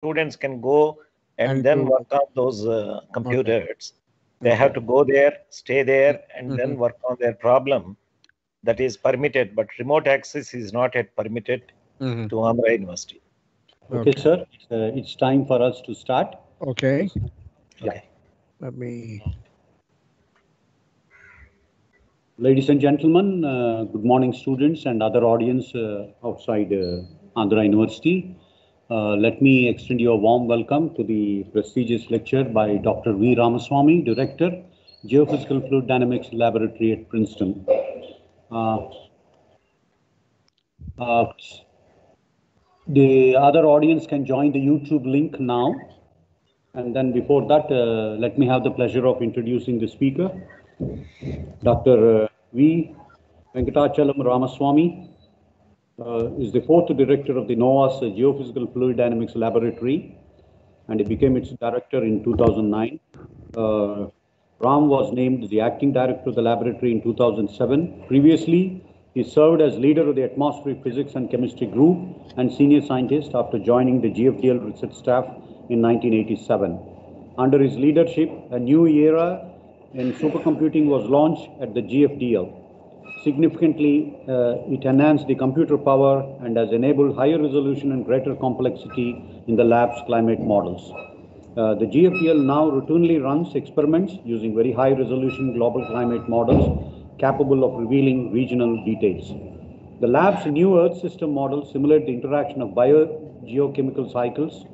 students can go and, And then work on those uh, computers. They have to go there, stay there, and then Mhm. work on their problem. That is permitted, but remote access is not yet permitted Mhm. to Andhra University. Okay, sir, it's, uh, it's time for us to start. Okay, Okay. let me. Ladies and gentlemen, uh, good morning, students and other audience uh, outside uh, Andhra University. Uh, let me extend you a warm welcome to the prestigious lecture by Dr. V. Ramaswamy, Director, Geophysical Fluid Dynamics Laboratory at Princeton. Uh, uh, the other audience can join the YouTube link now. And then before that, uh, let me have the pleasure of introducing the speaker. Dr. uh, V. Venkatachalam Ramaswamy uh, is the fourth director of the NOAA's Geophysical Fluid Dynamics Laboratory, and he became its director in 2009. Uh, Ram was named the acting director of the laboratory in 2007. Previously, he served as leader of the atmospheric physics and chemistry group and senior scientist after joining the GFDL research staff in 1987. Under his leadership, a new era in supercomputing was launched at the GFDL. Significantly, uh, it enhanced the computer power and has enabled higher resolution and greater complexity in the lab's climate models. Uh, the GFDL now routinely runs experiments using very high resolution global climate models capable of revealing regional details. The lab's new Earth system models simulate the interaction of biogeochemical cycles,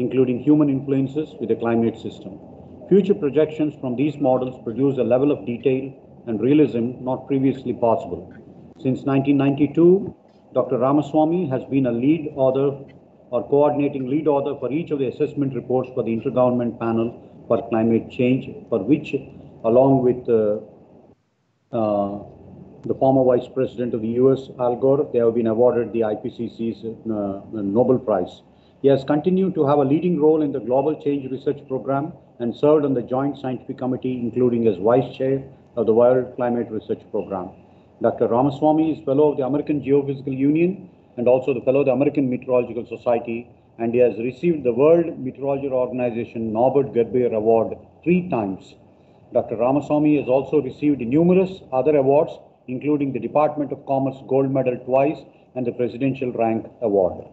including human influences, with the climate system. Future projections from these models produce a level of detail and realism not previously possible. Since 1992, Dr. Ramaswamy has been a lead author or coordinating lead author for each of the assessment reports for the Intergovernment Panel for Climate Change, for which, along with uh, uh, the former Vice President of the US, Al Gore, they have been awarded the IPCC's uh, Nobel Prize. He has continued to have a leading role in the Global Change Research Program and served on the Joint Scientific Committee, including as Vice Chair of the World Climate Research Program. Dr. Ramaswamy is Fellow of the American Geophysical Union and also the Fellow of the American Meteorological Society, and he has received the World Meteorological Organization Norbert Gerbier Award three times. Dr. Ramaswamy has also received numerous other awards, including the Department of Commerce Gold Medal twice and the Presidential Rank Award.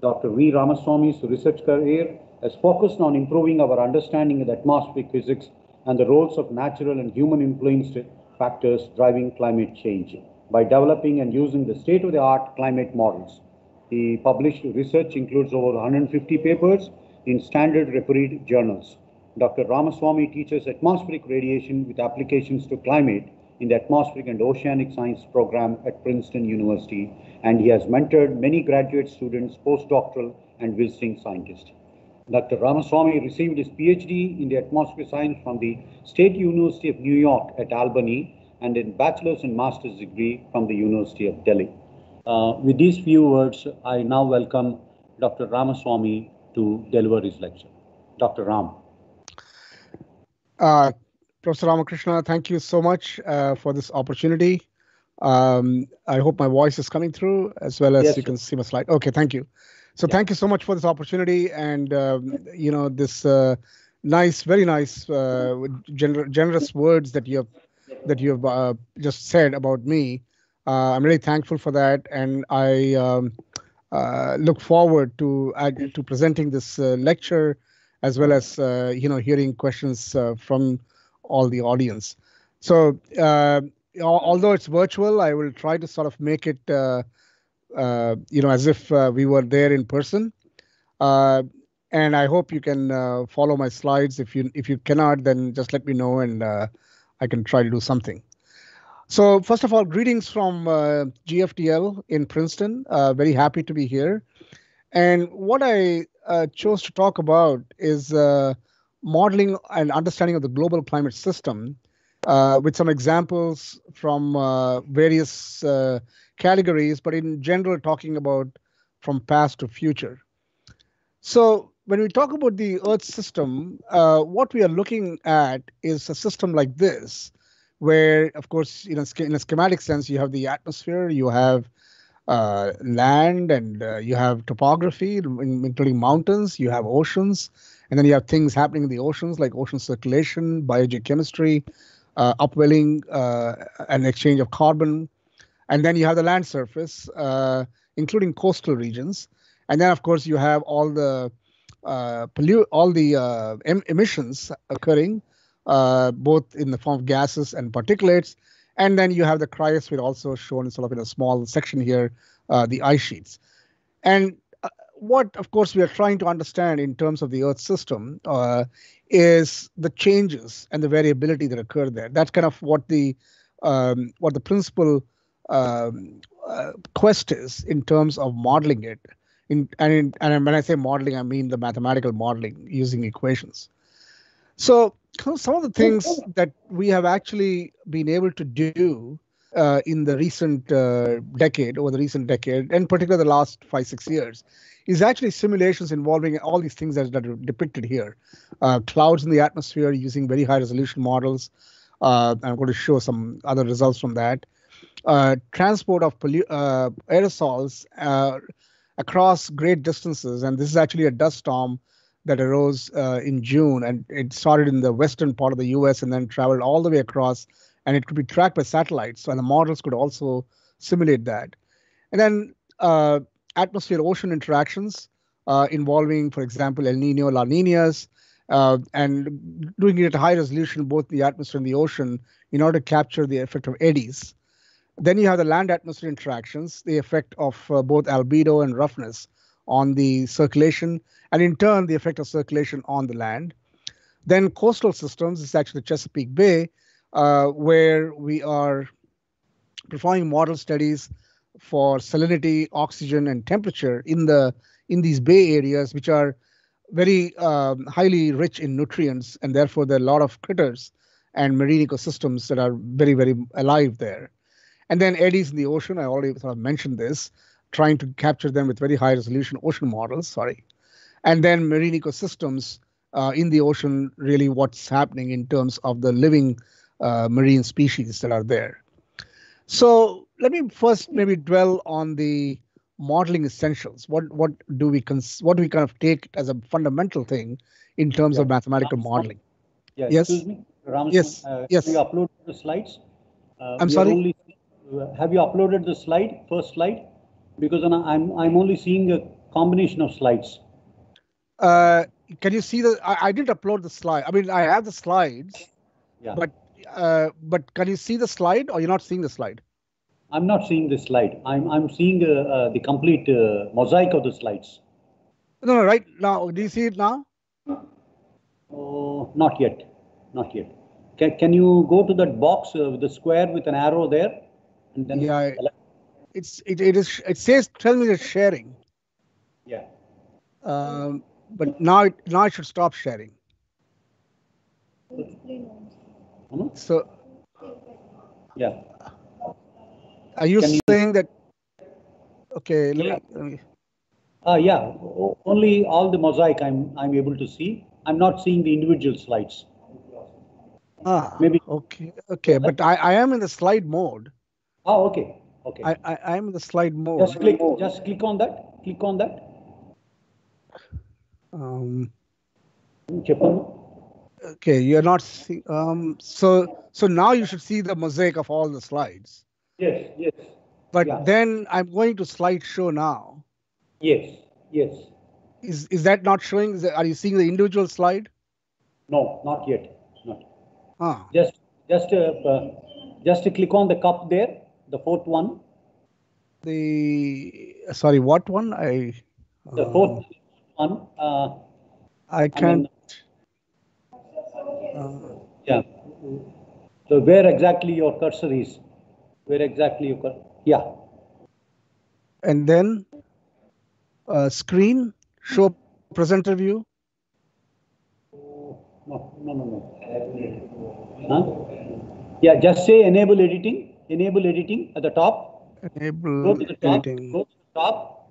Dr. V. Ramaswamy's research career has focused on improving our understanding of atmospheric physics and the roles of natural and human influenced factors driving climate change by developing and using the state of the art climate models. The published research includes over 150 papers in standard refereed journals. Dr. Ramaswamy teaches atmospheric radiation with applications to climate in the Atmospheric and Oceanic Science program at Princeton University, and he has mentored many graduate students, postdoctoral, and visiting scientists. Dr. Ramaswamy received his PhD in the atmosphere science from the State University of New York at Albany and a bachelor's and master's degree from the University of Delhi. Uh, with these few words, I now welcome Dr. Ramaswamy to deliver his lecture. Dr. Ram. Uh, Professor Ramakrishna, thank you so much uh, for this opportunity. Um, I hope my voice is coming through as well as Yes, you sir. can see my slide. Okay, thank you. So Yeah. thank you so much for this opportunity and um, you know this uh, nice, very nice, uh, gener- generous words that you have that you have uh, just said about me. Uh, I'm really thankful for that, and I um, uh, look forward to to presenting this uh, lecture as well as uh, you know hearing questions uh, from all the audience. So uh, although it's virtual, I will try to sort of make it you know as if uh, we were there in person. Uh, and I hope you can uh, follow my slides. If you if you cannot, then just let me know and uh, I can try to do something. So first of all, greetings from uh, GFDL in Princeton. Uh, very happy to be here. And what I uh, chose to talk about is uh, modeling and understanding of the global climate system uh, with some examples from uh, various uh, categories, but in general, talking about from past to future. So when we talk about the Earth system, uh, what we are looking at is a system like this, where, of course, you know, in a schematic sense, you have the atmosphere, you have uh, land and uh, you have topography, including mountains, you have oceans, and then you have things happening in the oceans like ocean circulation, biogeochemistry, uh, upwelling, uh, and exchange of carbon. And then you have the land surface, uh, including coastal regions. And then, of course, you have all the uh, pollute, all the uh, em- emissions occurring, uh, both in the form of gases and particulates. And then you have the cryosphere also shown sort of in a small section here, uh, the ice sheets. And uh, what, of course, we are trying to understand in terms of the Earth system is the changes and the variability that occur there. That's kind of what the um, what the principal um, uh, quest is in terms of modeling it. In, and, in, and when I say modeling, I mean the mathematical modeling using equations. So some of the things that we have actually been able to do uh, in the recent uh, decade, over the recent decade, and particularly the last five, six years, is actually simulations involving all these things that, that are depicted here. Uh, clouds in the atmosphere using very high resolution models. Uh, I'm going to show some other results from that. Uh, transport of pollu- uh, aerosols across great distances, and this is actually a dust storm that arose uh, in June, and it started in the western part of the U.S. and then traveled all the way across, and it could be tracked by satellites, and the models could also simulate that. And then uh, atmosphere-ocean interactions uh, involving, for example, El Nino, La Ninas, uh, and doing it at high resolution, both the atmosphere and the ocean, in order to capture the effect of eddies. Then you have the land-atmosphere interactions, the effect of uh, both albedo and roughness on the circulation, and in turn, the effect of circulation on the land. Then coastal systems is actually Chesapeake Bay, uh, where we are performing model studies for salinity, oxygen, and temperature in the in these bay areas, which are very um, highly rich in nutrients, and therefore there are a lot of critters and marine ecosystems that are very, very alive there. And then eddies in the ocean, I already sort of mentioned this, trying to capture them with very high resolution ocean models, sorry. And then marine ecosystems uh, in the ocean, really what's happening in terms of the living uh, marine species that are there. So let me first maybe dwell on the modeling essentials. What what do we cons- what do we kind of take as a fundamental thing in terms Yeah. of mathematical modeling? Yeah, Yes. excuse me, Ramaswamy, Yes, uh, yes. Uploaded the slides? Uh, I'm sorry? only- Have you uploaded the slide, first slide? Because I'm- I'm, I'm only seeing a combination of slides. Uh, can you see the? I, I didn't upload the slide. I mean, I have the slides, Yeah. but uh, but can you see the slide, or you're not seeing the slide? I'm not seeing the slide. I'm, I'm seeing uh, uh, the complete uh, mosaic of the slides. No, no, right now. Do you see it now? Oh, not yet, not yet. Can, can you go to that box uh, with the square with an arrow there? And then Yeah, It's it, it is. It says tell me it's sharing. Yeah. Um, but now it now it should stop sharing. Hmm? So Yeah. are you Can you- saying that? Okay, let Yeah. me. Let me Uh, yeah, only all the mosaic I'm, I'm able to see. I'm not seeing the individual slides. ah, Maybe- Okay, okay, but I, I am in the slide mode. Oh, okay, okay. I, I I am in the slide mode. Just click, just click on that, click on that. Um, okay, you're not. See, um, so so now you should see the mosaic of all the slides. Yes, yes, But Yeah. then I'm going to slideshow now. yes, yes. Is is that not showing? Is that, are you seeing the individual slide? No, not yet, not. Ah, Just, just, uh, uh, just to click on the cup there, the fourth one, the sorry, what one? I the um, fourth one, uh, I I can't. mean, uh, yeah. So where exactly your cursor is, where exactly you, cur- yeah, and then uh, screen show presenter view. no, no, no, no. Huh? Yeah, just say enable editing, enable editing at the top. Go Enable to the top, editing. go to the top,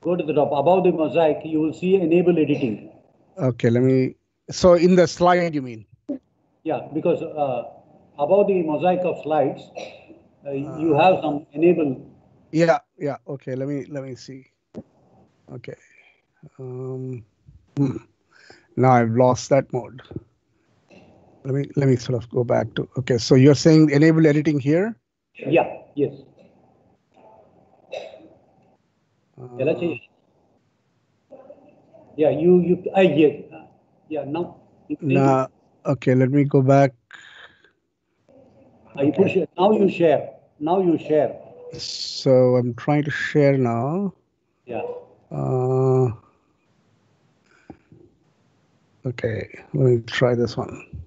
go to the top. Above the mosaic, you will see enable editing. Okay, let me. So in the slide, you mean? Yeah, because uh, above the mosaic of slides, uh, you have some enable Yeah, yeah. Okay, let me let me see. Okay. Um, hmm. Now I've lost that mode. Let me let me sort of go back to. Okay, so you're saying enable editing here. Yeah, yes. ఎలా Uh, చేయాలి Yeah, you, you, I, yes. Yeah, now. you see, nah, okay, let me go back. uh, you put share- Now you share, now you share. So I'm trying to share now. Yeah, Uh, okay, let me try this one.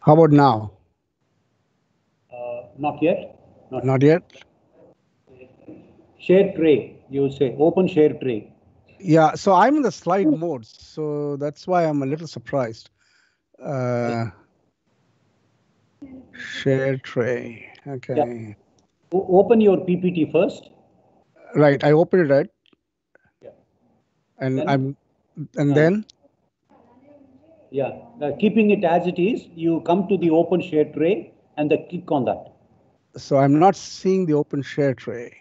How about now? uh, not yet, not, Not yet. share tray, you say, open share tray. Yeah, so I'm in the slide mode, so that's why I'm a little surprised. Uh, share tray. Okay. O- Open your PPT first. Right. I opened it, right? Yeah. And Then- I'm, and Uh, then, Yeah, uh, keeping it as it is, you come to the open share tray and then click on that. So I'm not seeing the open share tray.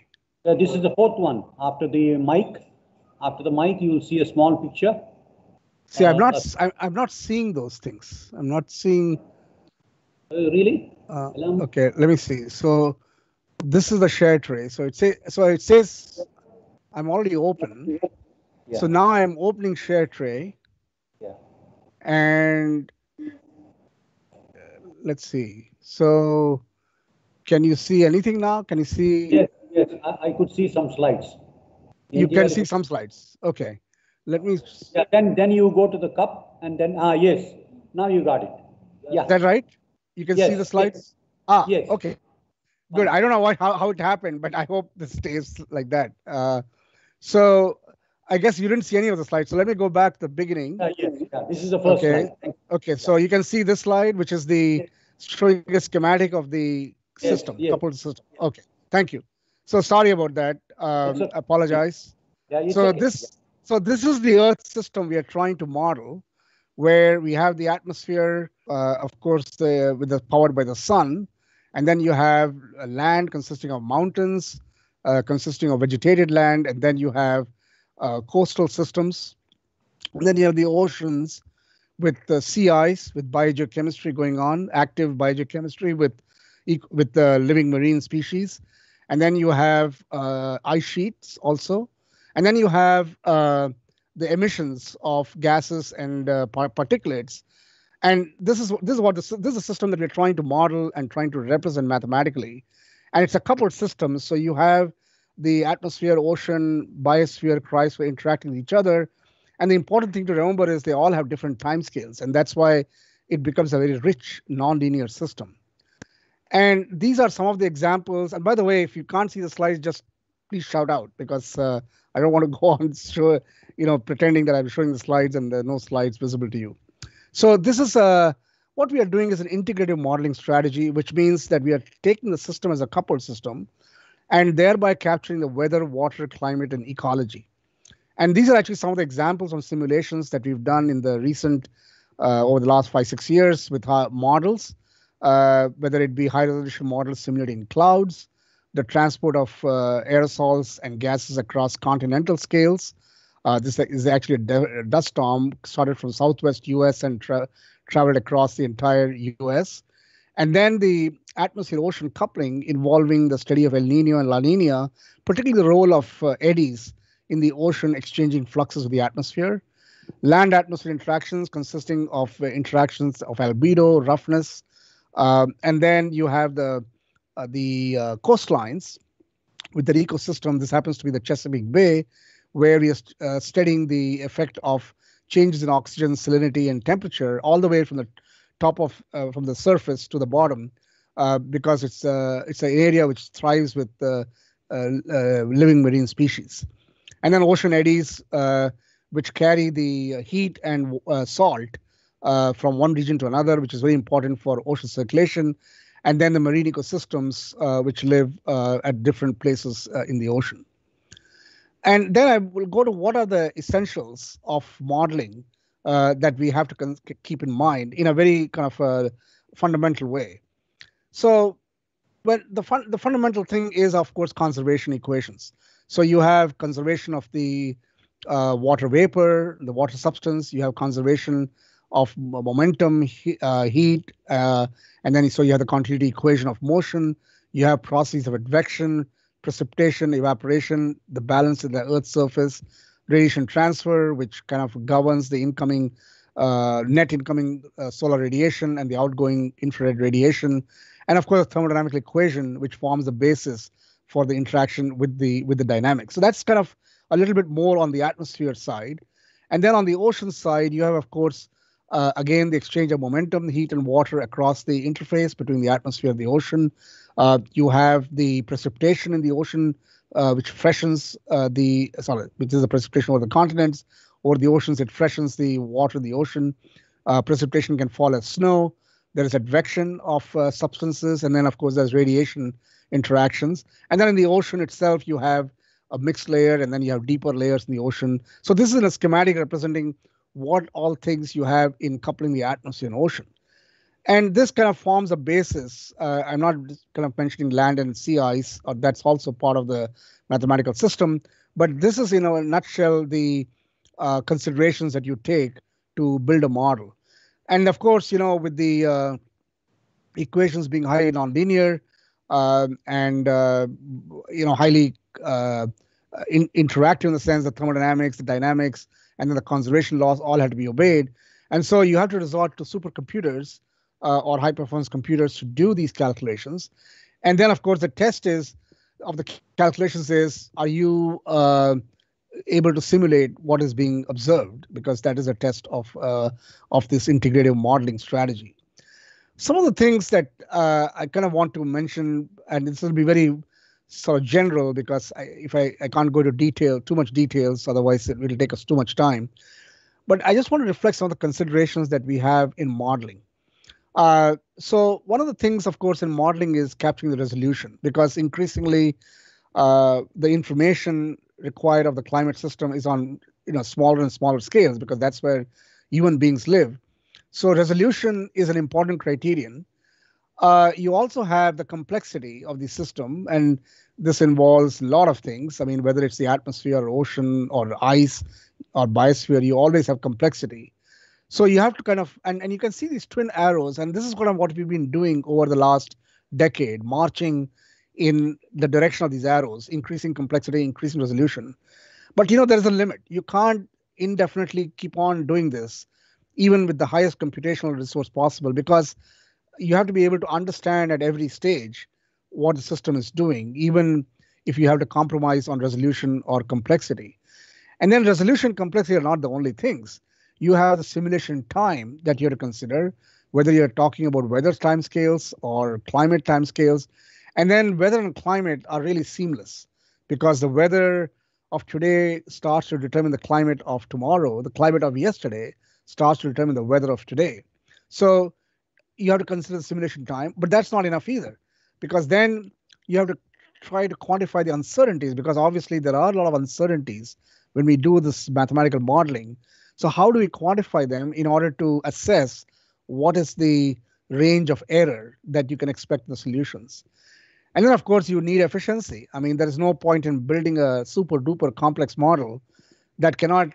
Uh, this is the fourth one. After the mic, after the mic, you will see a small picture. See, I'm Uh, not, uh, I'm, I'm not seeing those things. I'm not seeing, Uh, really? uh, okay, let me see. So this is the share tray. So it say, so it says I'm already open. Yeah. So now I'm opening share tray. Yeah. and uh, let's see. So, can you see anything now? Can you see? Yes, yes, I, I could see some slides. You can see some slides. Okay. Let me. Yeah, then, then you go to the cup and then, ah, yes, now you got it. Yeah, Is that right? You can see Yes, the yes. slides. Ah. Yes. Okay. Good. I don't know why how, how it happened, but I hope this stays like that. Uh, so I guess you didn't see any of the slides. So let me go back to the beginning. Uh, yes, yeah, this is the first Okay. slide. Okay, so you can see this slide, which is the showing a schematic of the Yes, system, yes. coupled system. Okay, thank you. So sorry about that. Um, apologize. Yeah, So okay. this, so this is the Earth system we are trying to model, where we have the atmosphere, uh, of course, the, with the powered by the sun, and then you have land consisting of mountains, uh, consisting of vegetated land, and then you have uh, coastal systems, and then you have the oceans with the sea ice, with biogeochemistry going on, active biogeochemistry with with the living marine species, and then you have uh, ice sheets also, and then you have uh, the emissions of gases and uh, particulates. And this is this is what the, sy- this is a system that we're trying to model and trying to represent mathematically, and it's a coupled system. So you have the atmosphere, ocean, biosphere, cryosphere interacting with each other, and the important thing to remember is they all have different time scales, and that's why it becomes a very rich nonlinear system. And these are some of the examples. And by the way, if you can't see the slides, just please shout out because uh, I don't want to go on show, you know, pretending that I'm showing the slides and there are no slides visible to you. So this is uh, what we are doing is an integrative modeling strategy, which means that we are taking the system as a coupled system and thereby capturing the weather, water, climate, and ecology. And these are actually some of the examples of simulations that we've done in the recent, uh, over the last five, six years with our models, uh, whether it be high resolution models simulating clouds, the transport of uh, aerosols and gases across continental scales. Uh, this is actually a, dust storm started from southwest US and tra- traveled across the entire US. And then the atmosphere ocean coupling involving the study of El Nino and La Nina, particularly the role of uh, eddies in the ocean exchanging fluxes with the atmosphere. Land atmosphere interactions consisting of uh, interactions of albedo, roughness, um, and then you have the uh, the uh, coastlines with the ecosystem. This happens to be the Chesapeake Bay, where we are st- uh, studying the effect of changes in oxygen, salinity, and temperature all the way from the top of uh, from the surface to the bottom, uh, because it's uh, it's an area which thrives with living marine species, and then ocean eddies, which carry the heat and salt uh, from one region to another, which is very important for ocean circulation, and then the marine ecosystems uh, which live uh, at different places uh, in the ocean. And then I will go to what are the essentials of modeling uh, that we have to keep in mind in a very kind of uh fundamental way. So well, the fun, the fundamental thing is, of course, conservation equations. So you have conservation of the uh, water vapor, the water substance. You have conservation of momentum, he, uh, heat, uh, and then so you have the continuity equation of motion. You have processes of advection, precipitation, evaporation, the balance in the Earth's surface, radiation transfer, which kind of governs the incoming uh, net incoming uh, solar radiation and the outgoing infrared radiation, and of course the thermodynamic equation, which forms the basis for the interaction with the with the dynamics. So that's kind of a little bit more on the atmosphere side, and then on the ocean side, you have of course uh, again the exchange of momentum, heat, and water across the interface between the atmosphere and the ocean. Uh, you have the precipitation in the ocean, uh, which freshens uh, the sorry, which is the precipitation over the continents or the oceans. It freshens the water in the ocean. Uh, precipitation can fall as snow. There is advection of substances, and then of course there's radiation interactions. And then in the ocean itself, you have a mixed layer, and then you have deeper layers in the ocean. So this is a schematic representing what all things you have in coupling the atmosphere and ocean. And this kind of forms a basis. Uh, I'm not kind of mentioning land and sea ice, or that's also part of the mathematical system. But this is, in a nutshell, the uh, considerations that you take to build a model. And of course, you know, with the uh, equations being highly nonlinear uh, and uh, you know highly uh, in, interactive in the sense of thermodynamics, the dynamics, and then the conservation laws all have to be obeyed. And so you have to resort to supercomputers uh, or high performance computers to do these calculations. And then, of course, the test is of the calculations is are you uh, able to simulate what is being observed because that is a test of uh, of this integrative modeling strategy. Some of the things that uh, I kind of want to mention, and this will be very sort of general because I, if I, I can't go into detail, too much details, otherwise it will take us too much time. But I just want to reflect some of the considerations that we have in modeling. Uh, so one of the things, of course, in modeling is capturing the resolution because increasingly uh, the information required of the climate system is on you know smaller and smaller scales because that's where human beings live. So resolution is an important criterion. Uh, you also have the complexity of the system, and this involves a lot of things. I mean, whether it's the atmosphere, or ocean, or ice, or biosphere, you always have complexity. So you have to kind of, and, and you can see these twin arrows, and this is of what we've been doing over the last decade, marching in the direction of these arrows, increasing complexity, increasing resolution. But you know, there's a limit. You can't indefinitely keep on doing this, even with the highest computational resource possible, because you have to be able to understand at every stage what the system is doing, even if you have to compromise on resolution or complexity. And then resolution complexity are not the only things. You have the simulation time that you have to consider, whether you're talking about weather timescales or climate timescales. And then weather and climate are really seamless because the weather of today starts to determine the climate of tomorrow. The climate of yesterday starts to determine the weather of today. So you have to consider the simulation time, but that's not enough either because then you have to try to quantify the uncertainties because obviously there are a lot of uncertainties when we do this mathematical modeling. So how do we quantify them in order to assess what is the range of error that you can expect in the solutions? And then, of course, you need efficiency. I mean, there is no point in building a super duper complex model that cannot,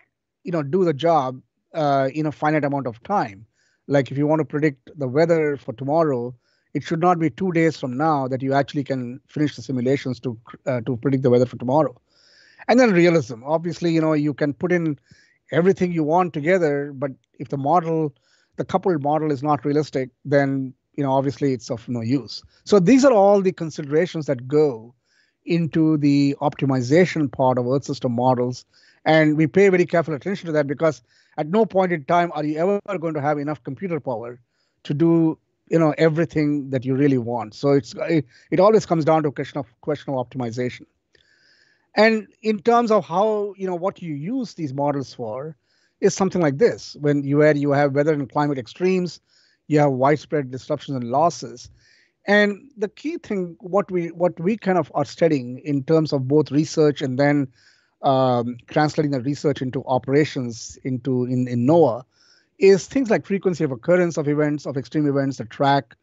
you know, do the job uh, in a finite amount of time. Like if you want to predict the weather for tomorrow, it should not be two days from now that you actually can finish the simulations to uh, to predict the weather for tomorrow. And then realism. Obviously, you know, you can put in everything you want together, but if the model, the coupled model is not realistic, then you know obviously it's of no use so these are all the considerations that go into the optimization part of earth system models and we pay very careful attention to that because at no point in time are you ever going to have enough computer power to do you know everything that you really want. So it's it, it always comes down to a question of question of optimization. And in terms of how you know what you use these models for is something like this. When you where you have weather and climate extremes you have widespread disruptions and losses. And the key thing, what we what we kind of are studying in terms of both research and then um, translating the research into operations into in, in NOAA, is things like frequency of occurrence of events of extreme events, the track,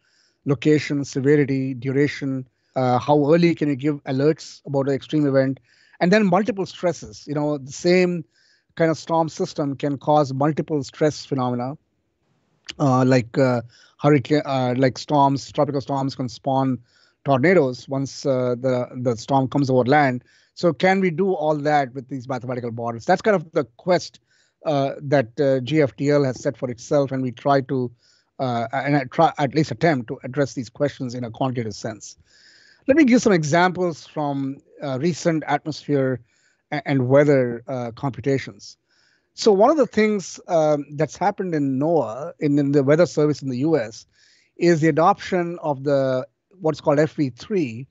location, severity, duration, Uh, how early can you give alerts about an extreme event? And then multiple stresses. You know, the same kind of storm system can cause multiple stress phenomena, uh, like uh, hurricane, uh, like storms, tropical storms can spawn tornadoes once uh, the the storm comes over land. So can we do all that with these mathematical models? That's kind of the quest uh, that uh, GFDL has set for itself, and we try to uh, and I try at least attempt to address these questions in a quantitative sense. Let me give some examples from uh, recent atmosphere and weather uh, computations. So one of the things um, that's happened in NOAA, in, in the weather service in the U.S., is the adoption of the what's called FV3,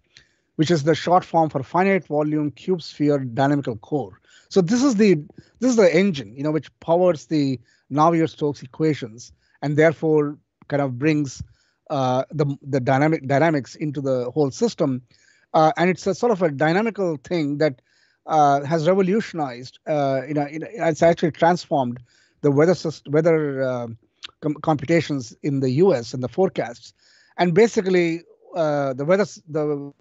which is the short form for finite volume cube sphere dynamical core. So this is the this is the engine, you know, which powers the Navier-Stokes equations and therefore kind of brings uh, the the dynamic dynamics into the whole system. Uh, and it's a sort of a dynamical thing that uh, has revolutionized, you know, it's actually transformed the weather weather um, com- computations in the U.S. and the forecasts. And basically, uh, the weather the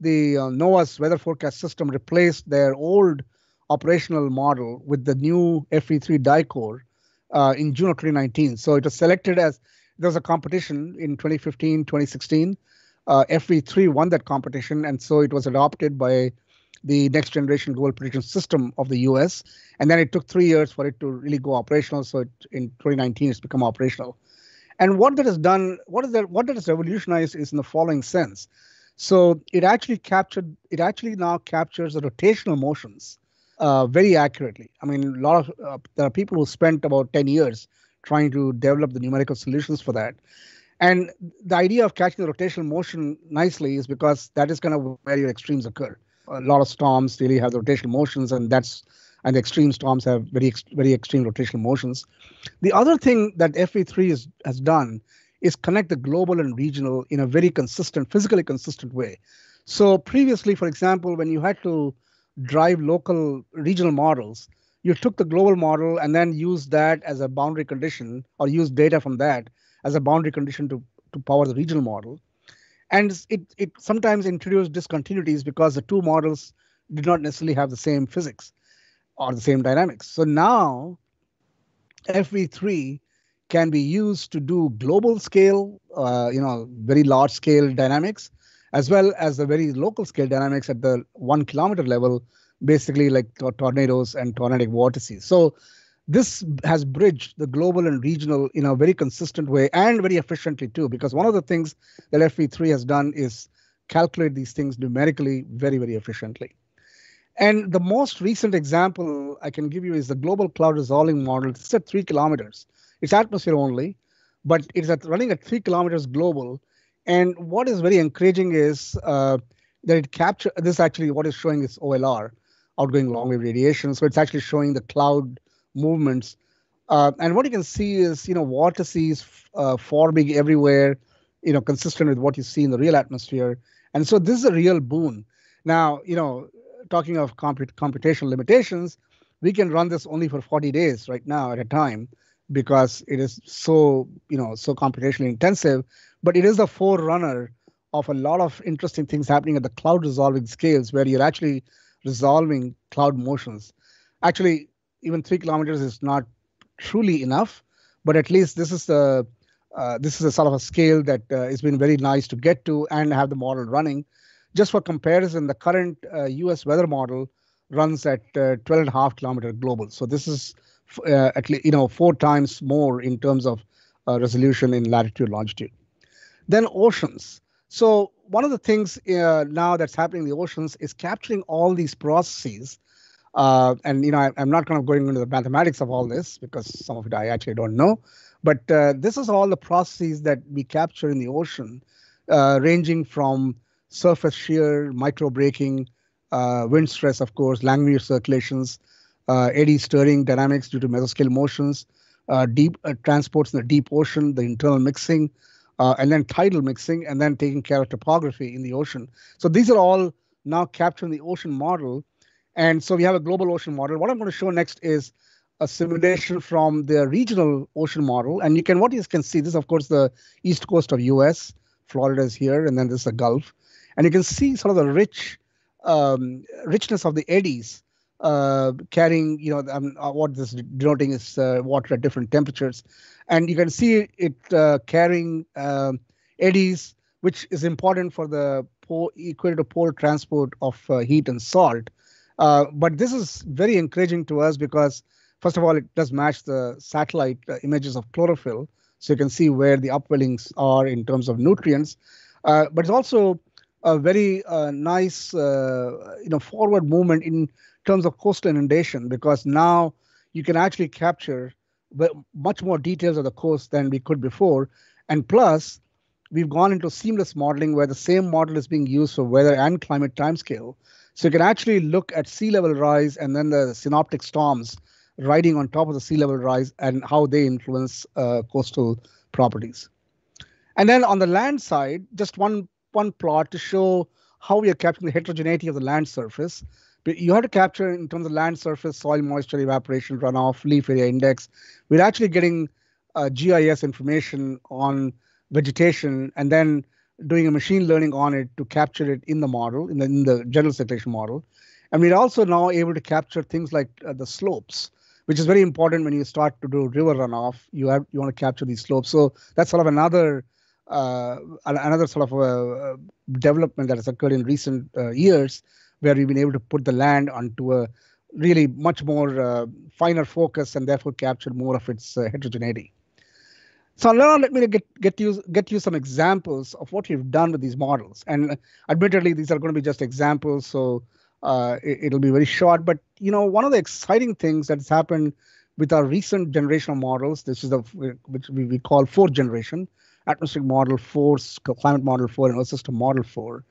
the uh, NOAA's weather forecast system replaced their old operational model with the new FV3 dycore uh, in June of 2019. So it was selected as there was a competition in 2015, 2016. Uh, FV3 won that competition, and so it was adopted by the next generation global prediction system of the US. And then it took three years for it to really go operational. So it, in 2019, it's become operational. And what that has done, what is that? What that has revolutionized is in the following sense. So it actually captured, it actually now captures the rotational motions uh, very accurately. I mean, a lot of uh, there are people who spent about 10 years trying to develop the numerical solutions for that. And the idea of catching the rotational motion nicely is because that is kind of where your extremes occur. A lot of storms really have the rotational motions, and that's and the extreme storms have very very extreme rotational motions. The other thing that FV3 is, has done is connect the global and regional in a very consistent, physically consistent way. So previously, for example, when you had to drive local regional models, you took the global model and then used that as a boundary condition or used data from that as a boundary condition to, to power the regional model. And it, it sometimes introduced discontinuities because the two models did not necessarily have the same physics or the same dynamics. So now FV3 can be used to do global scale, uh, you know, very large scale dynamics, as well as the very local scale dynamics at the one kilometer level, basically like tornadoes and tornadic vortices. So this has bridged the global and regional in a very consistent way and very efficiently too, because one of the things that FV3 has done is calculate these things numerically very, very efficiently. And the most recent example I can give you is the global cloud resolving model. It's at three kilometers. It's atmosphere only, but it's at running at three kilometers global. And what is very encouraging is uh, that it capture this actually what is showing is OLR, outgoing long wave radiation. So it's actually showing the cloud movements. Uh, and what you can see is, you know, vortices uh, forming everywhere, you know, consistent with what you see in the real atmosphere. And so this is a real boon. Now, you know, talking of comput- computational limitations, we can run this only for 40 days right now at a time because it is so, you know, so computationally intensive. But it is the forerunner of a lot of interesting things happening at the cloud resolving scales where you're actually resolving cloud motions. Actually, even three kilometers is not truly enough, but at least this is the uh, this is a sort of a scale that uh, has been very nice to get to and have the model running. Just for comparison, the current uh, U.S. weather model runs at uh, 12 and a half kilometer global. So this is uh, at least you know four times more in terms of uh, resolution in latitude longitude. Then oceans. So one of the things now that's happening in the oceans is capturing all these processes uh, and you know, I, am not kind of going into the mathematics of all this because some of it I actually don't know. But uh, this is all the processes that we capture in the ocean, uh, ranging from surface shear, micro breaking, uh, wind stress, of course, Langmuir circulations, uh, eddy stirring dynamics due to mesoscale motions, uh, deep transports in the deep ocean, the internal mixing, and then tidal mixing, and then taking care of topography in the ocean. So these are all now captured in the ocean model and so we have a global ocean model. What I'm going to show next is a simulation from the regional ocean model. And you can, what you can see, this is of course the east coast of US, Florida is here, and then this is the Gulf. and you can see sort of the rich um, richness of the eddies uh, carrying, you know, um, uh, what this denoting is uh, water at different temperatures, and you can see it uh, carrying um, eddies, which is important for the equator to pole transport of uh, heat and salt. Uh, but this is very encouraging to us because, first of all, it does match the satellite images of chlorophyll, so you can see where the upwellings are in terms of nutrients. but it's also a very nice, you know, forward movement in terms of coastal inundation because now you can actually capture much more details of the coast than we could before. And plus, we've gone into seamless modeling where the same model is being used for weather and climate timescale. So you can actually look at sea level rise and then the synoptic storms riding on top of the sea level rise and how they influence uh, coastal properties. And then on the land side, just one one plot to show how we are capturing the heterogeneity of the land surface you have to capture in terms of land surface, soil moisture, evaporation, runoff, leaf area index. We're actually getting uh, GIS information on vegetation and then doing a machine learning on it to capture it in the model, in the, in the general circulation model. And we're also now able to capture things like uh, the slopes, which is very important when you start to do river runoff. You have you want to capture these slopes. So that's sort of another uh, another sort of a development that has occurred in recent uh, years where we've been able to put the land onto a really much more uh, finer focus and therefore capture more of its uh, heterogeneity. So now let me get get you get you some examples of what we've done with these models. And admittedly, these are going to be just examples, so uh, it, will be very short. But you know, one of the exciting things that's happened with our recent generation of models, this is the which we, we call fourth generation, atmospheric model four, climate model four, and earth system model four,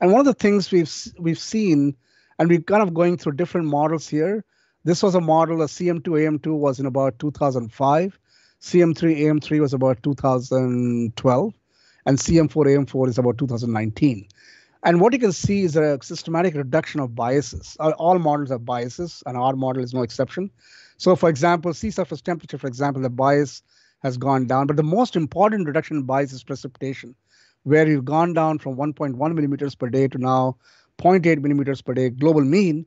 and one of the things we've we've seen, and we're kind of going through different models here. This was a model, a CM2 AM2 was in about 2005. CM3 AM3 was about 2012, and CM4 AM4 is about 2019. And what you can see is a systematic reduction of biases. All models have biases, and our model is no exception. So, for example, sea surface temperature, for example, the bias has gone down. But the most important reduction in bias is precipitation where you've gone down from 1.1 millimeters per day to now 0.8 millimeters per day global mean.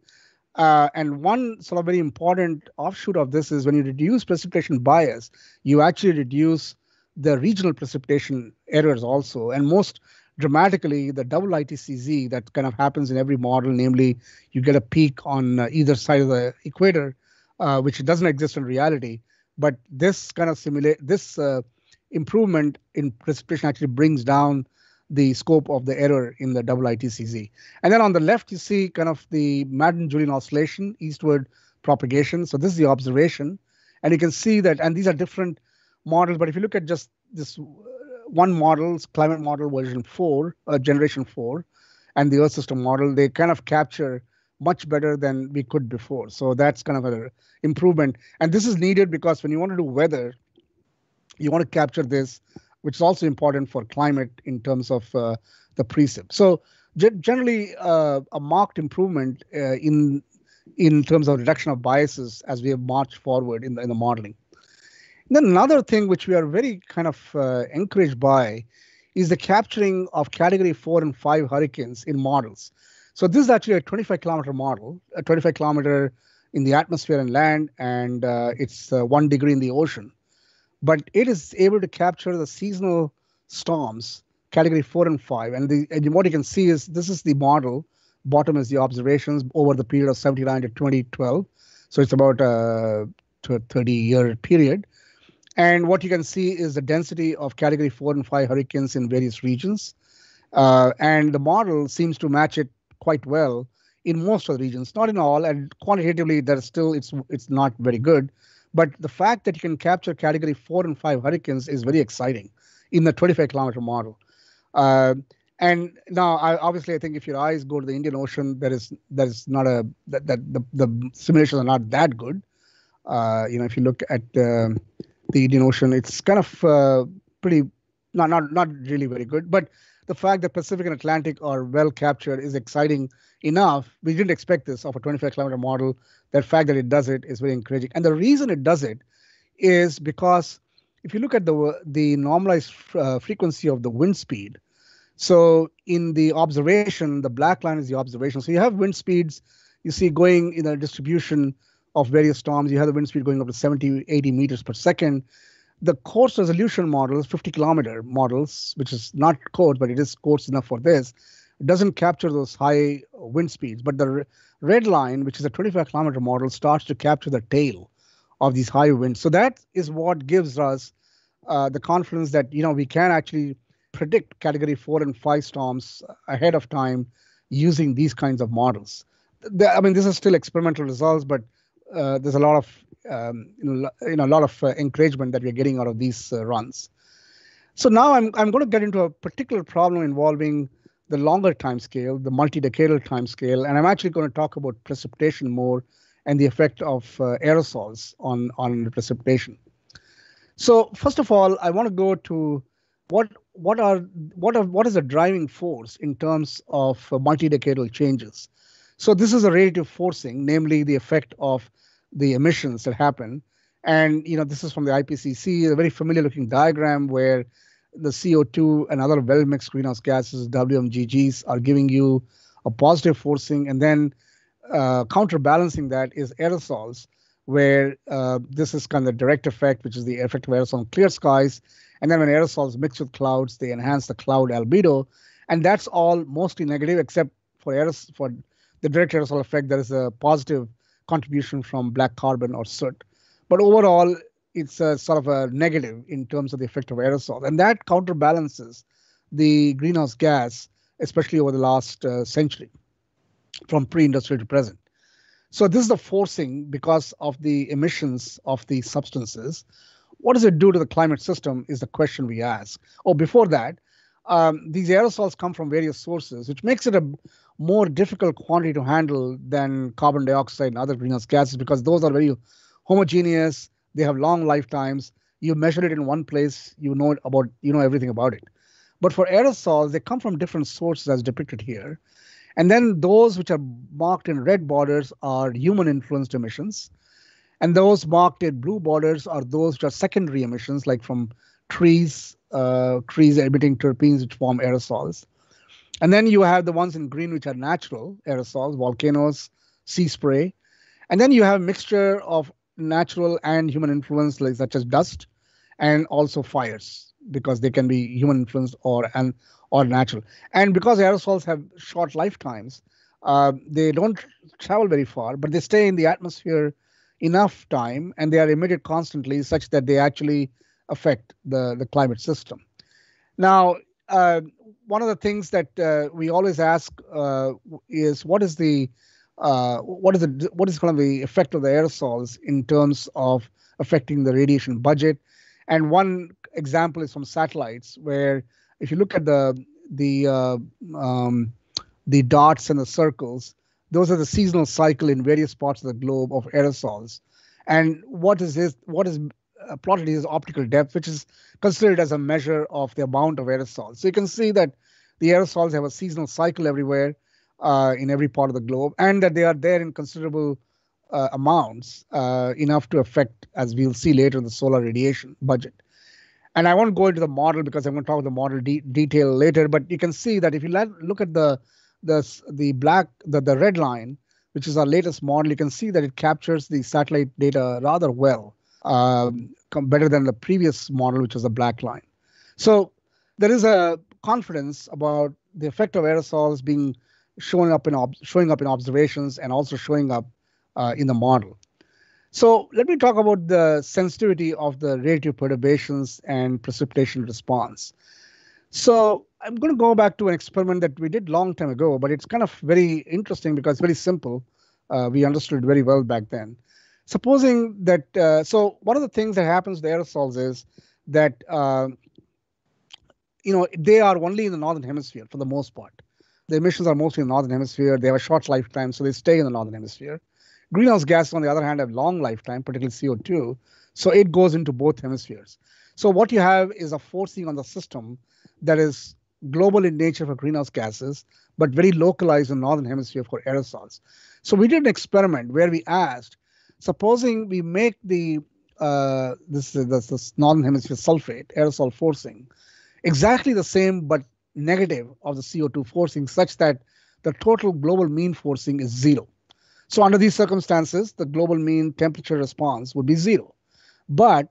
Uh, and one sort of very important offshoot of this is when you reduce precipitation bias, you actually reduce the regional precipitation errors also. And most dramatically, the double ITCZ that kind of happens in every model, namely you get a peak on uh, either side of the equator, uh, which doesn't exist in reality. But this kind of simulate this uh, improvement in precipitation actually brings down the scope of the error in the double ITCZ. And then on the left, you see kind of the Madden-Julian oscillation, eastward propagation. So this is the observation. And you can see that, and these are different models, but if you look at just this uh, one model, climate model version 4, uh, generation 4, and the Earth system model, they kind of capture much better than we could before. So that's kind of an improvement. And this is needed because when you want to do weather, you want to capture this, which is also important for climate in terms of uh, the precip. So generally, uh, a marked improvement uh, in in terms of reduction of biases as we have marched forward in the, in the modeling. And then another thing which we are very kind of uh, encouraged by is the capturing of category four and five hurricanes in models. So this is actually a 25 kilometer model, a 25 kilometer in the atmosphere and land, and uh, it's uh, one degree in the ocean but it is able to capture the seasonal storms category four and five. And, the, and what you can see is this is the model. Bottom is the observations over the period of 79 to 2012. So it's about a 30 year period. And what you can see is the density of category four and five hurricanes in various regions. Uh, and the model seems to match it quite well in most of the regions, not in all. And quantitatively, there's still it's it's not very good. But the fact that you can capture category four and five hurricanes is very exciting in the 25 kilometer model. Uh, and now, I, obviously, I think if your eyes go to the Indian Ocean, there is there is not a that, that the, the simulations are not that good. Uh, you know, if you look at uh, the Indian Ocean, it's kind of uh, pretty not not not really very good. But the fact that Pacific and Atlantic are well captured is exciting enough. We didn't expect this of a 25 kilometer model that fact that it does it is very encouraging. And the reason it does it is because if you look at the the normalized uh, frequency of the wind speed, So in the observation, the black line is the observation. So you have wind speeds you see going in a distribution of various storms. You have the wind speed going up to 70, 80 meters per second. The coarse resolution models, 50 kilometer models, which is not coarse, but it is coarse enough for this, doesn't capture those high wind speeds. But the red line, which is a 25 kilometer model, starts to capture the tail of these high winds. So that is what gives us uh, the confidence that you know we can actually predict category four and five storms ahead of time using these kinds of models. The, I mean, this is still experimental results, but uh, there's a lot of um, you, know, a lot of uh, encouragement that we're getting out of these uh, runs. So now I'm I'm going to get into a particular problem involving the longer time scale, the multi-decadal time scale, and I'm actually going to talk about precipitation more and the effect of uh, aerosols on on precipitation. So first of all, I want to go to what what are what are what is the driving force in terms of uh, multi-decadal changes. So this is a radiative forcing, namely the effect of the emissions that happen. And you know this is from the IPCC, a very familiar looking diagram where the CO2 and other well mixed greenhouse gases, WMGGs, are giving you a positive forcing, and then uh, counterbalancing that is aerosols, where uh, this is kind of the direct effect, which is the effect of aerosol on clear skies. And then when aerosols mix with clouds, they enhance the cloud albedo, and that's all mostly negative, except for aeros- for the direct aerosol effect. There is a positive contribution from black carbon or soot, but overall, it's a sort of a negative in terms of the effect of aerosol, and that counterbalances the greenhouse gas, especially over the last uh, century, from pre-industrial to present. So this is the forcing because of the emissions of these substances. What does it do to the climate system is the question we ask. Oh, before that, um, these aerosols come from various sources, which makes it a more difficult quantity to handle than carbon dioxide and other greenhouse gases because those are very homogeneous they have long lifetimes. You measure it in one place, you know about you know everything about it. But for aerosols, they come from different sources as depicted here. And then those which are marked in red borders are human influenced emissions. And those marked in blue borders are those which are secondary emissions, like from trees, uh, trees emitting terpenes which form aerosols. And then you have the ones in green which are natural aerosols, volcanoes, sea spray. And then you have a mixture of natural and human influence, like such as dust, and also fires, because they can be human influenced or and or natural. And because aerosols have short lifetimes, uh, they don't travel very far, but they stay in the atmosphere enough time, and they are emitted constantly, such that they actually affect the the climate system. Now, uh, one of the things that uh, we always ask uh, is what is the uh, what is the what is kind of the effect of the aerosols in terms of affecting the radiation budget? And one example is from satellites, where if you look at the the uh, um, the dots and the circles, those are the seasonal cycle in various parts of the globe of aerosols. And what is this? What is plotted is optical depth, which is considered as a measure of the amount of aerosols. So you can see that the aerosols have a seasonal cycle everywhere uh, in every part of the globe, and that they are there in considerable uh, amounts, uh, enough to affect, as we'll see later, the solar radiation budget. And I won't go into the model because I'm going to talk about the model de- detail later. But you can see that if you look at the the the black the, the red line, which is our latest model, you can see that it captures the satellite data rather well, um, better than the previous model, which was a black line. So there is a confidence about the effect of aerosols being showing up in ob- showing up in observations and also showing up uh, in the model. So let me talk about the sensitivity of the radiative perturbations and precipitation response. So I'm going to go back to an experiment that we did long time ago, but it's kind of very interesting because it's very simple. Uh, we understood very well back then. Supposing that, uh, so one of the things that happens to aerosols is that, uh, you know, they are only in the northern hemisphere for the most part. The emissions are mostly in the northern hemisphere. They have a short lifetime, so they stay in the northern hemisphere. Greenhouse gases, on the other hand, have long lifetime, particularly CO2, so it goes into both hemispheres. So what you have is a forcing on the system that is global in nature for greenhouse gases, but very localized in the northern hemisphere for aerosols. So we did an experiment where we asked, supposing we make the uh, this, this this northern hemisphere sulfate aerosol forcing exactly the same, but negative of the CO2 forcing such that the total global mean forcing is zero. So under these circumstances, the global mean temperature response would be zero. But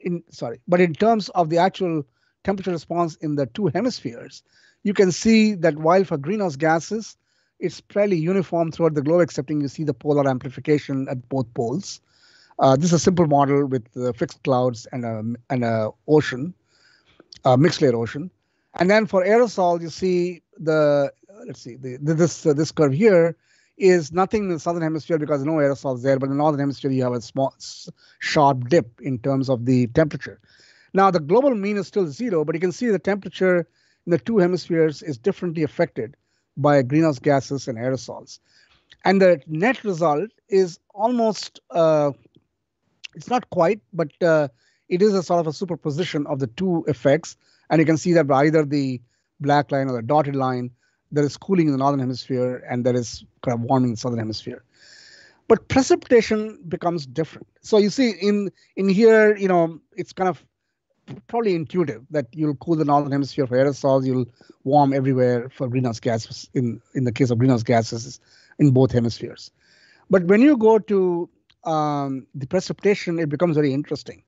in sorry, but in terms of the actual temperature response in the two hemispheres, you can see that while for greenhouse gases, it's fairly uniform throughout the globe, excepting you see the polar amplification at both poles. Uh, this is a simple model with uh, fixed clouds and a, and a ocean, a mixed layer ocean. And then for aerosol, you see the let's see the, the, this uh, this curve here is nothing in the southern hemisphere because no aerosols there, but in the northern hemisphere you have a small sharp dip in terms of the temperature. Now the global mean is still zero, but you can see the temperature in the two hemispheres is differently affected by greenhouse gases and aerosols. And the net result is almost, uh, it's not quite, but uh, it is a sort of a superposition of the two effects. And you can see that by either the black line or the dotted line, there is cooling in the northern hemisphere and there is kind of warming in the southern hemisphere. But precipitation becomes different. So you see in in here, you know, it's kind of probably intuitive that you'll cool the northern hemisphere for aerosols, you'll warm everywhere for greenhouse gases in, in the case of greenhouse gases in both hemispheres. But when you go to um, the precipitation, it becomes very interesting.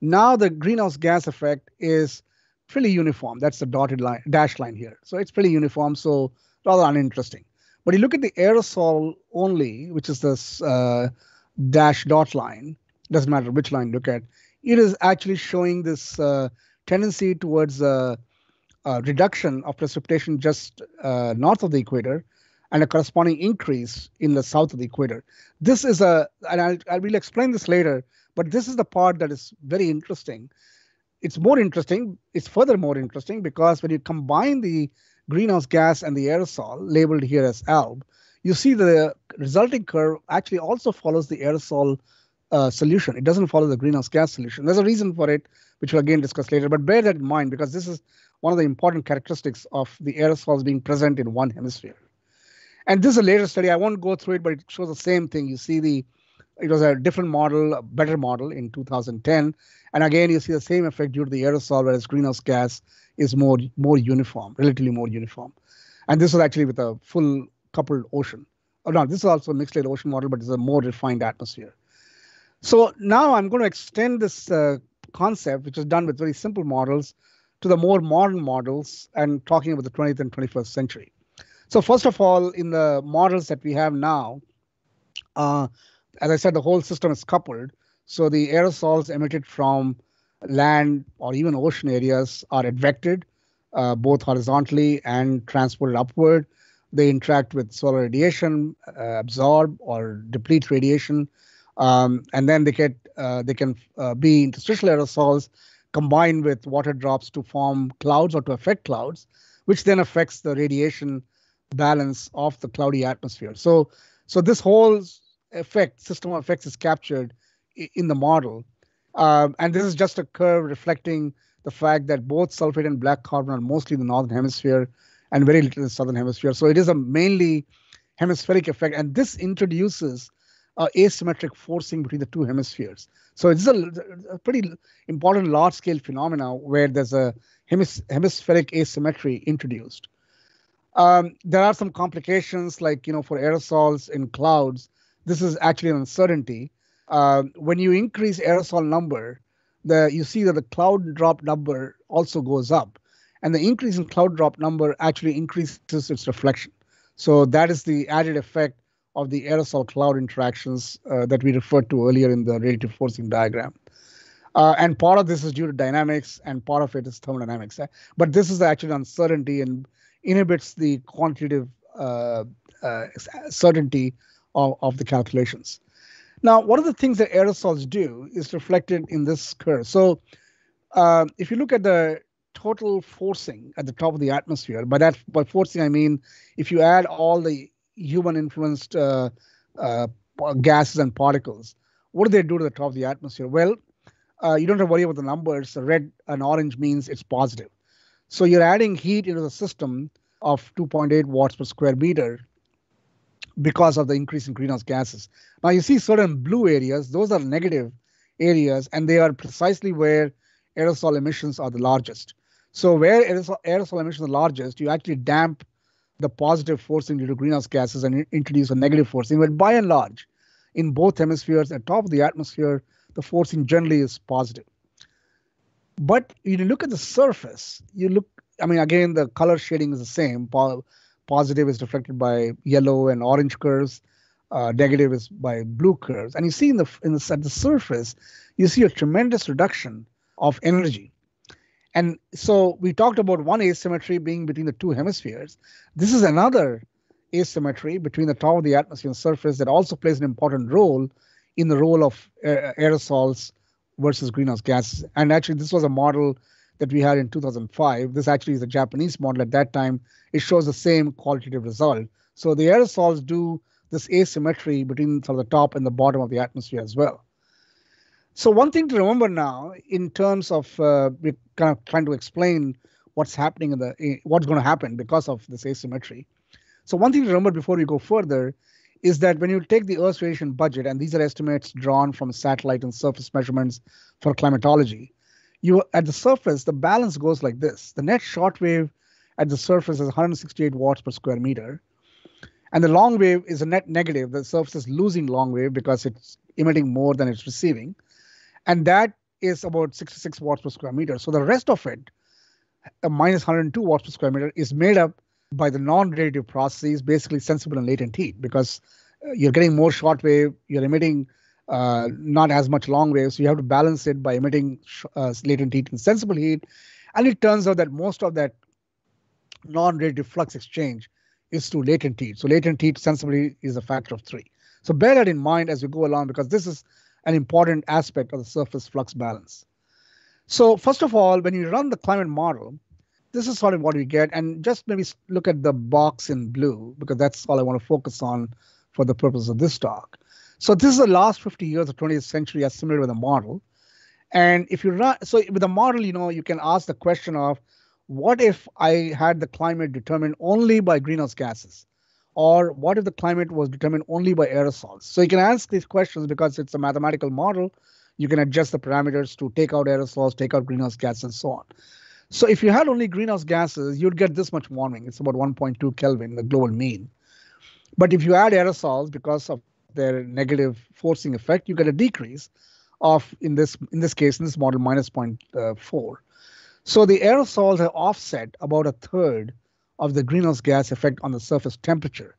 Now the greenhouse gas effect is pretty uniform. That's the dotted line, dash line here. So it's pretty uniform, so rather uninteresting. But you look at the aerosol only, which is this uh, dash dot line, doesn't matter which line you look at, it is actually showing this uh, tendency towards a, a, reduction of precipitation just uh, north of the equator and a corresponding increase in the south of the equator. This is a, and I'll, I will explain this later, but this is the part that is very interesting. It's more interesting, it's further more interesting because when you combine the greenhouse gas and the aerosol labeled here as ALB, you see the resulting curve actually also follows the aerosol uh, solution. It doesn't follow the greenhouse gas solution. There's a reason for it, which we'll again discuss later, but bear that in mind because this is one of the important characteristics of the aerosols being present in one hemisphere. And this is a later study. I won't go through it, but it shows the same thing. You see the, it was a different model, a better model in 2010. And again, you see the same effect due to the aerosol, whereas greenhouse gas is more, more uniform, relatively more uniform. And this was actually with a full coupled ocean. Oh, no, this is also a mixed layer ocean model, but it's a more refined atmosphere. So now I'm going to extend this uh, concept, which is done with very simple models, to the more modern models and talking about the 20th and 21st century. So first of all, in the models that we have now, uh, as I said, the whole system is coupled. So the aerosols emitted from land or even ocean areas are advected, uh, both horizontally and transported upward. They interact with solar radiation, uh, absorb or deplete radiation, um, and then they get uh, they can uh, be interstitial aerosols combined with water drops to form clouds or to affect clouds, which then affects the radiation balance of the cloudy atmosphere. So so this whole effect system of effects is captured in the model, um, and this is just a curve reflecting the fact that both sulfate and black carbon are mostly in the northern hemisphere and very little in the southern hemisphere. So it is a mainly hemispheric effect, and this introduces uh, asymmetric forcing between the two hemispheres. So it's a, a pretty important large scale phenomena where there's a hemis- hemispheric asymmetry introduced. Um, there are some complications like, you know, for aerosols in clouds, this is actually an uncertainty. Uh, when you increase aerosol number, the you see that the cloud drop number also goes up. And the increase in cloud drop number actually increases its reflection. So that is the added effect of the aerosol cloud interactions uh, that we referred to earlier in the radiative forcing diagram. Uh, and part of this is due to dynamics, and part of it is thermodynamics. But this is actually uncertainty and inhibits the quantitative uh, uh, certainty of, of the calculations. Now, one of the things that aerosols do is reflected in this curve. So, uh, if you look at the total forcing at the top of the atmosphere, by that by forcing I mean if you add all the human influenced uh, uh, gases and particles. What do they do to the top of the atmosphere? Well, uh, you don't have to worry about the numbers. Red and orange means it's positive. So you're adding heat into the system of 2.8 watts per square meter because of the increase in greenhouse gases. Now you see certain blue areas, those are negative areas, and they are precisely where aerosol emissions are the largest. So where aerosol, aerosol emissions are largest, you actually damp the positive forcing due to greenhouse gases and introduce a negative forcing. But by and large, in both hemispheres, at top of the atmosphere, the forcing generally is positive. But you look at the surface, you look, I mean, again, the color shading is the same. Positive is reflected by yellow and orange curves. Uh, negative is by blue curves. And you see in the, in the, at the surface, you see a tremendous reduction of energy. And so we talked about one asymmetry being between the two hemispheres. This is another asymmetry between the top of the atmosphere and surface that also plays an important role in the role of uh, aerosols versus greenhouse gases. And actually, this was a model that we had in 2005. This actually is a Japanese model at that time. It shows the same qualitative result. So the aerosols do this asymmetry between sort of the top and the bottom of the atmosphere as well. So one thing to remember now, in terms of uh, we're kind of trying to explain what's happening in the what's going to happen because of this asymmetry. So one thing to remember before we go further is that when you take the Earth's radiation budget, and these are estimates drawn from satellite and surface measurements for climatology, you at the surface the balance goes like this: the net short wave at the surface is 168 watts per square meter, and the long wave is a net negative. The surface is losing long wave because it's emitting more than it's receiving, and that is about 66 watts per square meter. So the rest of it, a minus 102 watts per square meter, is made up by the non-radiative processes, basically sensible and latent heat, because uh, you're getting more short wave, you're emitting uh, not as much long wave, so you have to balance it by emitting uh, latent heat and sensible heat. And it turns out that most of that non-radiative flux exchange is to latent heat. So latent heat sensibly is a factor of three. So bear that in mind as we go along, because this is an important aspect of the surface flux balance. So first of all, when you run the climate model, this is sort of what we get. And just maybe look at the box in blue, because that's all I want to focus on for the purpose of this talk. So this is the last 50 years of 20th century as with a model. And if you run, so with a model, you know, you can ask the question of what if I had the climate determined only by greenhouse gases? Or what if the climate was determined only by aerosols? So you can ask these questions because it's a mathematical model. You can adjust the parameters to take out aerosols, take out greenhouse gases, and so on. So if you had only greenhouse gases, you'd get this much warming. It's about 1.2 Kelvin, the global mean. But if you add aerosols because of their negative forcing effect, you get a decrease of in this in this case in this model minus uh, 0.4. So the aerosols have offset about a third of the greenhouse gas effect on the surface temperature.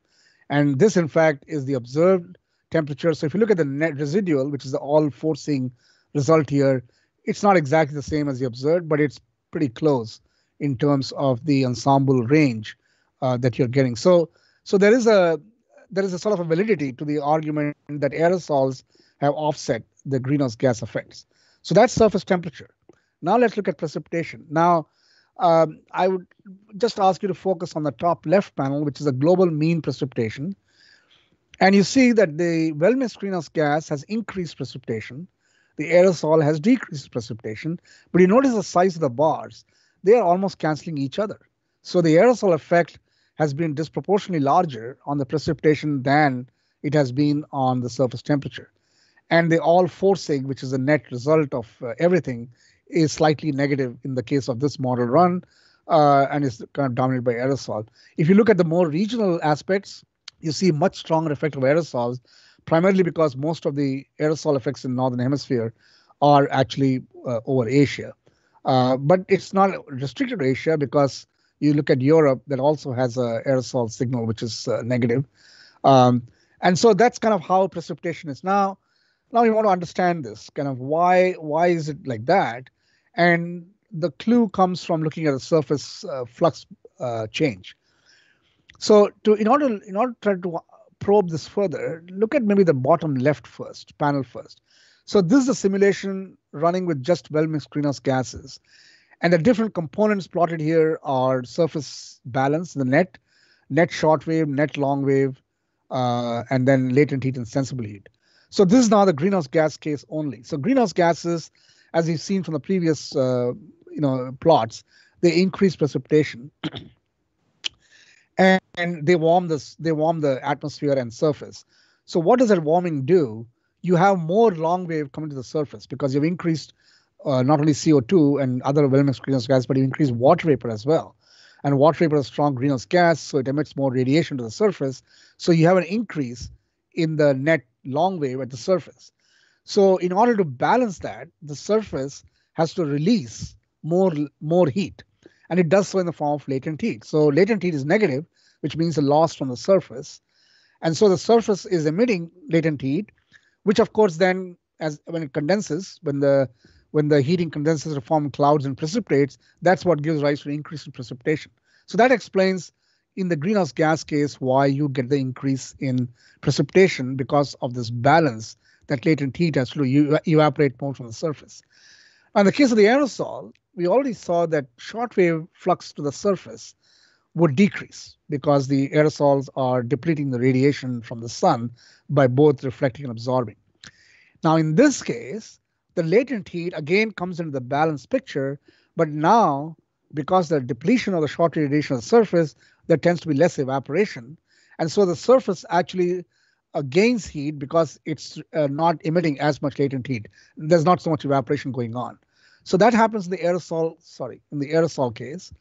And this, in fact, is the observed temperature. So if you look at the net residual, which is the all forcing result here, it's not exactly the same as the observed, but it's pretty close in terms of the ensemble range uh, that you're getting. So, so there is a there is a sort of a validity to the argument that aerosols have offset the greenhouse gas effects. So that's surface temperature. Now let's look at precipitation. Now, um, I would just ask you to focus on the top left panel, which is a global mean precipitation. And you see that the well-mixed greenhouse gas has increased precipitation, the aerosol has decreased precipitation. But you notice the size of the bars, they are almost canceling each other. So the aerosol effect has been disproportionately larger on the precipitation than it has been on the surface temperature. And the all forcing, which is the net result of uh, everything, is slightly negative in the case of this model run uh, and is kind of dominated by aerosol. If you look at the more regional aspects, you see much stronger effect of aerosols primarily because most of the aerosol effects in northern hemisphere are actually uh, over Asia. Uh, but it's not restricted to Asia because you look at Europe that also has a aerosol signal which is uh, negative. Um, and so that's kind of how precipitation is now. Now we want to understand this kind of why why is it like that, and the clue comes from looking at the surface uh, flux uh, change. So to in order in order to try to probe this further, look at maybe the bottom left first, panel first. So this is a simulation running with just well-mixed greenhouse gases. And the different components plotted here are surface balance, the net, net short wave, net long wave, uh, and then latent heat and sensible heat. So this is now the greenhouse gas case only. So greenhouse gases, as we've seen from the previous uh, you know plots, they increase precipitation. and, and they warm this they warm the atmosphere and surface so what does that warming do you have more long wave coming to the surface because you've increased uh, not only CO2 and other well-mixed greenhouse gas, but you increase water vapor as well. And water vapor is a strong greenhouse gas, so it emits more radiation to the surface. So you have an increase in the net long wave at the surface. So in order to balance that, the surface has to release more more heat, and it does so in the form of latent heat. So latent heat is negative, which means a loss from the surface, and so the surface is emitting latent heat, which of course then, as when it condenses, when the when the heating condenses to form clouds and precipitates, that's what gives rise to an increase in precipitation. So that explains in the greenhouse gas case why you get the increase in precipitation because of this balance that latent heat has to evaporate more from the surface. In the case of the aerosol, we already saw that shortwave flux to the surface would decrease because the aerosols are depleting the radiation from the sun by both reflecting and absorbing. Now, in this case, the latent heat again comes into the balance picture, but now because the depletion of the short radiation surface, there tends to be less evaporation. And so the surface actually uh, gains heat because it's uh, not emitting as much latent heat. There's not so much evaporation going on. So that happens in the aerosol, sorry, in the aerosol case.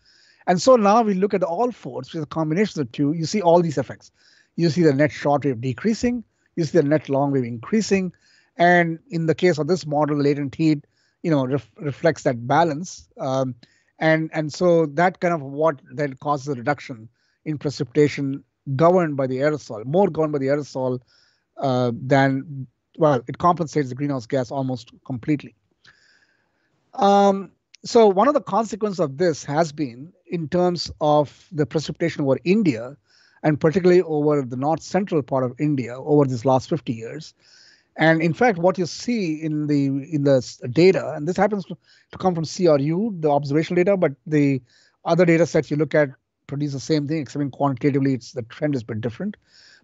And so now we look at all fours, which is a combination of the two, you see all these effects. You see the net short wave decreasing, you see the net long wave increasing, and in the case of this model, latent heat, you know, ref reflects that balance. Um, and and so that kind of what then causes a reduction in precipitation governed by the aerosol, more governed by the aerosol uh, than well, it compensates the greenhouse gas almost completely. Um, so one of the consequences of this has been in terms of the precipitation over India, and particularly over the north central part of India over these last 50 years, and in fact, what you see in the in the data, and this happens to, come from CRU, the observational data, but the other data sets you look at produce the same thing, except in quantitatively, it's the trend is a bit different.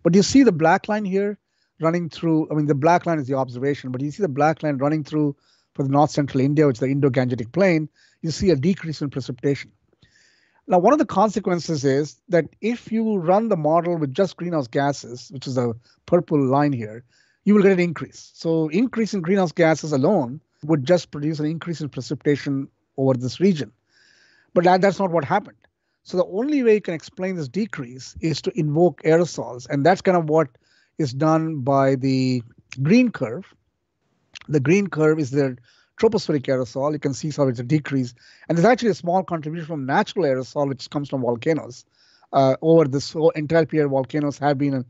But you see the black line here running through. I mean, the black line is the observation, but you see the black line running through for the north central India, which is the Indo-Gangetic Plain. You see a decrease in precipitation. Now, one of the consequences is that if you run the model with just greenhouse gases, which is the purple line here, you will get an increase. So increase in greenhouse gases alone would just produce an increase in precipitation over this region. But that, that's not what happened. So the only way you can explain this decrease is to invoke aerosols. And that's kind of what is done by the green curve. The green curve is the tropospheric aerosol. You can see how it's a decrease. And there's actually a small contribution from natural aerosol, which comes from volcanoes. Uh, over this whole entire period, volcanoes have been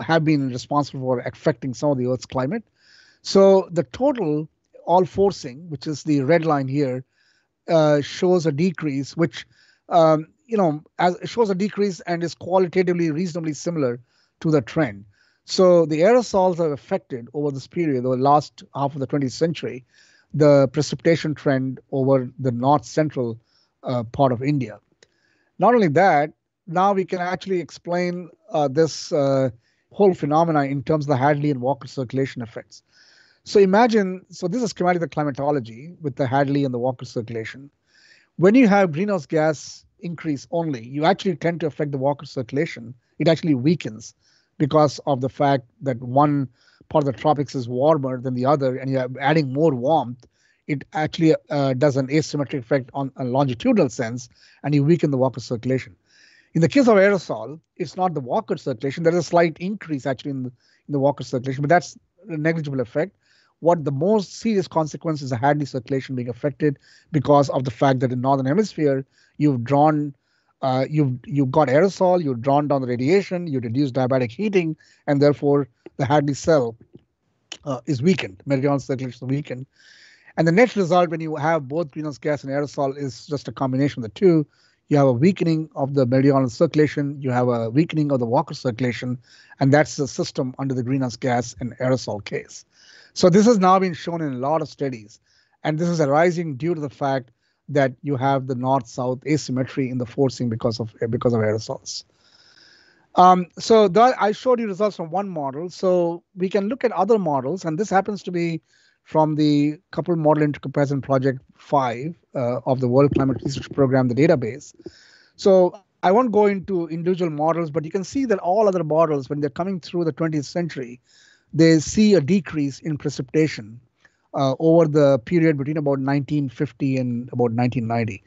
have been responsible for affecting some of the Earth's climate. So the total all forcing, which is the red line here, uh, shows a decrease, which um, you know as shows a decrease and is qualitatively reasonably similar to the trend. So the aerosols have affected over this period, the last half of the 20th century, the precipitation trend over the north central uh, part of India. Not only that, now we can actually explain uh, this uh, whole phenomena in terms of the Hadley and Walker circulation effects. So imagine, so this is schematic of climatology with the Hadley and the Walker circulation. When you have greenhouse gas increase only, you actually tend to affect the Walker circulation. It actually weakens because of the fact that one part of the tropics is warmer than the other, and you're adding more warmth. It actually uh, does an asymmetric effect on a longitudinal sense, and you weaken the Walker circulation. In the case of aerosol, it's not the Walker circulation. There is a slight increase actually in the, in the Walker circulation, but that's a negligible effect. What the most serious consequence is the Hadley circulation being affected because of the fact that in northern hemisphere you've drawn, uh, you've you've got aerosol, you've drawn down the radiation, you reduce diabatic heating, and therefore the Hadley cell uh, is weakened. Meridional circulation is weakened. And the net result when you have both greenhouse gas and aerosol is just a combination of the two you have a weakening of the meridional circulation, you have a weakening of the Walker circulation, and that's the system under the greenhouse gas and aerosol case. So this has now been shown in a lot of studies, and this is arising due to the fact that you have the north-south asymmetry in the forcing because of because of aerosols. Um, so that I showed you results from one model. So we can look at other models, and this happens to be from the coupled model intercomparison project 5 uh, of the World Climate Research Program, the database. So I won't go into individual models, but you can see that all other models, when they're coming through the 20th century, they see a decrease in precipitation uh, over the period between about 1950 and about 1990.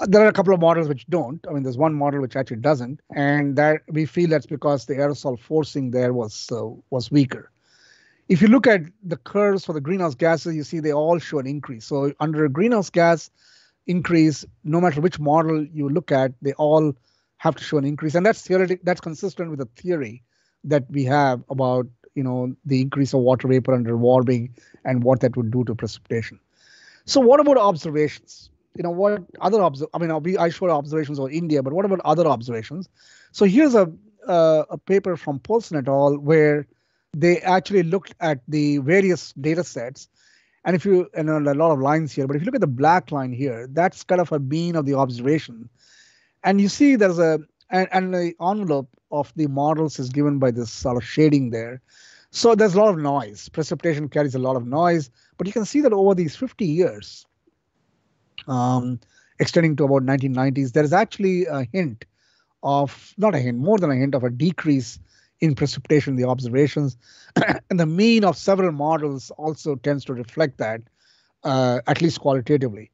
Uh, there are a couple of models which don't. I mean, there's one model which actually doesn't, and that we feel that's because the aerosol forcing there was uh, was weaker. If you look at the curves for the greenhouse gases, you see they all show an increase. So under a greenhouse gas increase, no matter which model you look at, they all have to show an increase, and that's theoretic. That's consistent with the theory that we have about you know the increase of water vapor under warming and what that would do to precipitation. So what about observations? You know what other obs- I mean, I showed observations of India, but what about other observations? So here's a uh, a paper from Polson et al. where they actually looked at the various data sets. And if you, and a lot of lines here, but if you look at the black line here, that's kind of a mean of the observation. And you see there's a, and, and the envelope of the models is given by this sort of shading there. So there's a lot of noise. Precipitation carries a lot of noise, but you can see that over these 50 years, um, extending to about 1990s, there is actually a hint of, not a hint, more than a hint of a decrease in precipitation, the observations. and the mean of several models also tends to reflect that, uh, at least qualitatively.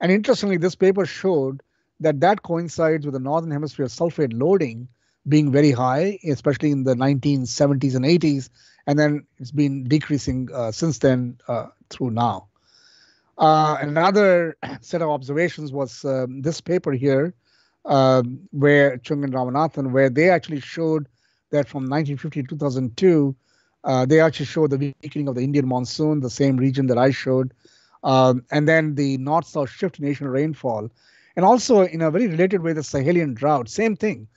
And interestingly, this paper showed that that coincides with the northern hemisphere sulfate loading being very high, especially in the 1970s and 80s, and then it's been decreasing uh, since then uh, through now. Uh, another set of observations was um, this paper here, um, where Chung and Ramanathan, where they actually showed that from 1950 to 2002, uh, they actually showed the weakening of the Indian monsoon, the same region that I showed, um, and then the north-south shift in Asian rainfall, and also in a very related way, the Sahelian drought, same thing.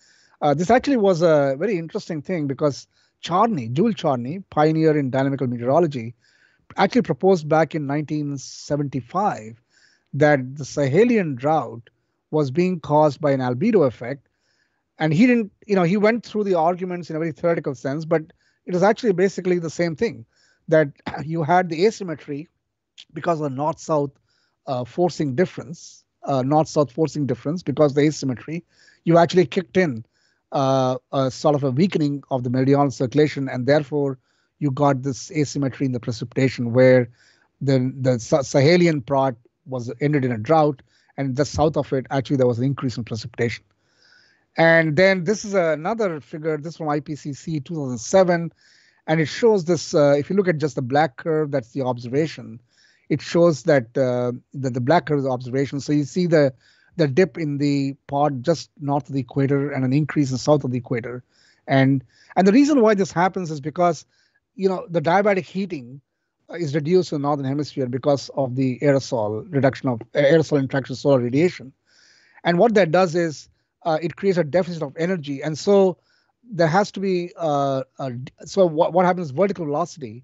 Uh, this actually was a very interesting thing because Charney, Jules Charney, pioneer in dynamical meteorology, actually proposed back in 1975 that the Sahelian drought was being caused by an albedo effect. And he didn't, you know, he went through the arguments in a very theoretical sense, but it was actually basically the same thing that you had the asymmetry because of north south uh, forcing difference, uh, north south forcing difference, because the asymmetry, you actually kicked in uh, a sort of a weakening of the meridional circulation, and therefore you got this asymmetry in the precipitation where the the Sahelian part was ended in a drought, and the south of it actually there was an increase in precipitation. And then this is another figure, this from IPCC 2007, and it shows this. Uh, if you look at just the black curve, that's the observation. It shows that uh, that the black curve is observation. So you see the the dip in the pod just north of the equator and an increase in south of the equator. And and the reason why this happens is because you know the diabatic heating is reduced in the northern hemisphere because of the aerosol reduction of uh, aerosol interaction solar radiation. And what that does is uh, it creates a deficit of energy. And so there has to be uh, a, so what, what happens vertical velocity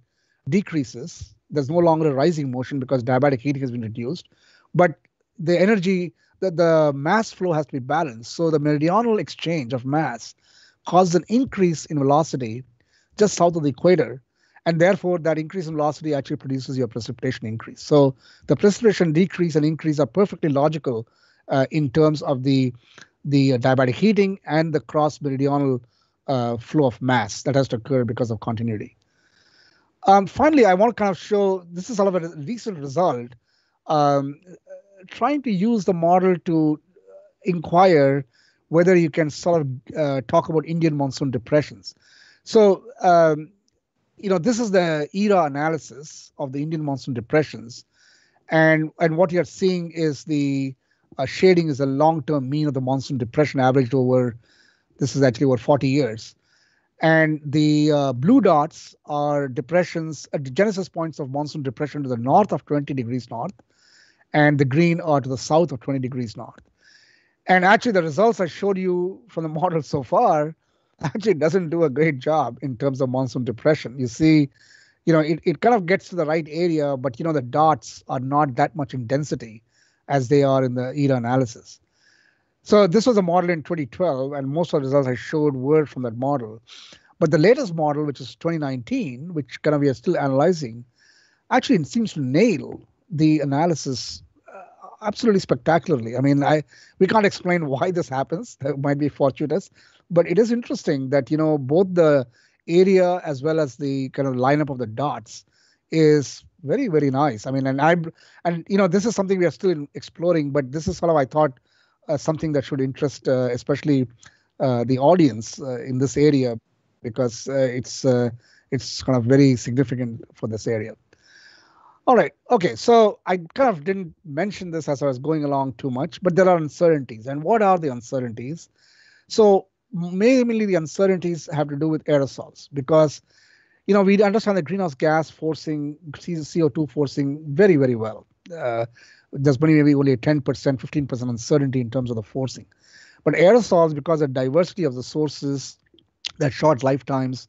decreases. There's no longer a rising motion because diabatic heating has been reduced, but the energy that the mass flow has to be balanced. So the meridional exchange of mass causes an increase in velocity just south of the equator. And therefore, that increase in velocity actually produces your precipitation increase. So the precipitation decrease and increase are perfectly logical uh, in terms of the the uh, diabatic heating and the cross meridional uh, flow of mass that has to occur because of continuity. Um, finally, I want to kind of show this is sort of a recent result. Um, trying to use the model to inquire whether you can sort of uh, talk about Indian monsoon depressions. So, um, you know, this is the ERA analysis of the Indian monsoon depressions, and and what you're seeing is the uh, shading is a long-term mean of the monsoon depression averaged over. This is actually over 40 years, and the uh, blue dots are depressions, uh, genesis points of monsoon depression to the north of 20 degrees north, and the green are to the south of 20 degrees north. And actually, the results I showed you from the model so far actually doesn't do a great job in terms of monsoon depression. You see, you know, it, it kind of gets to the right area, but you know, the dots are not that much in density as they are in the ERA analysis. So this was a model in 2012, and most of the results I showed were from that model. But the latest model, which is 2019, which kind of we are still analyzing, actually seems to nail the analysis uh, absolutely spectacularly. I mean, I we can't explain why this happens. It might be fortuitous, but it is interesting that you know both the area as well as the kind of lineup of the dots is very very nice. I mean, and I and you know this is something we are still exploring, but this is sort of I thought uh, something that should interest uh, especially uh, the audience uh, in this area because uh, it's uh, it's kind of very significant for this area. All right. Okay. So I kind of didn't mention this as I was going along too much, but there are uncertainties. And what are the uncertainties? So mainly the uncertainties have to do with aerosols because you know we understand the greenhouse gas forcing CO2 forcing very very well. Uh, there's maybe only a 10%, 15% uncertainty in terms of the forcing. But aerosols, because of diversity of the sources, that short lifetimes,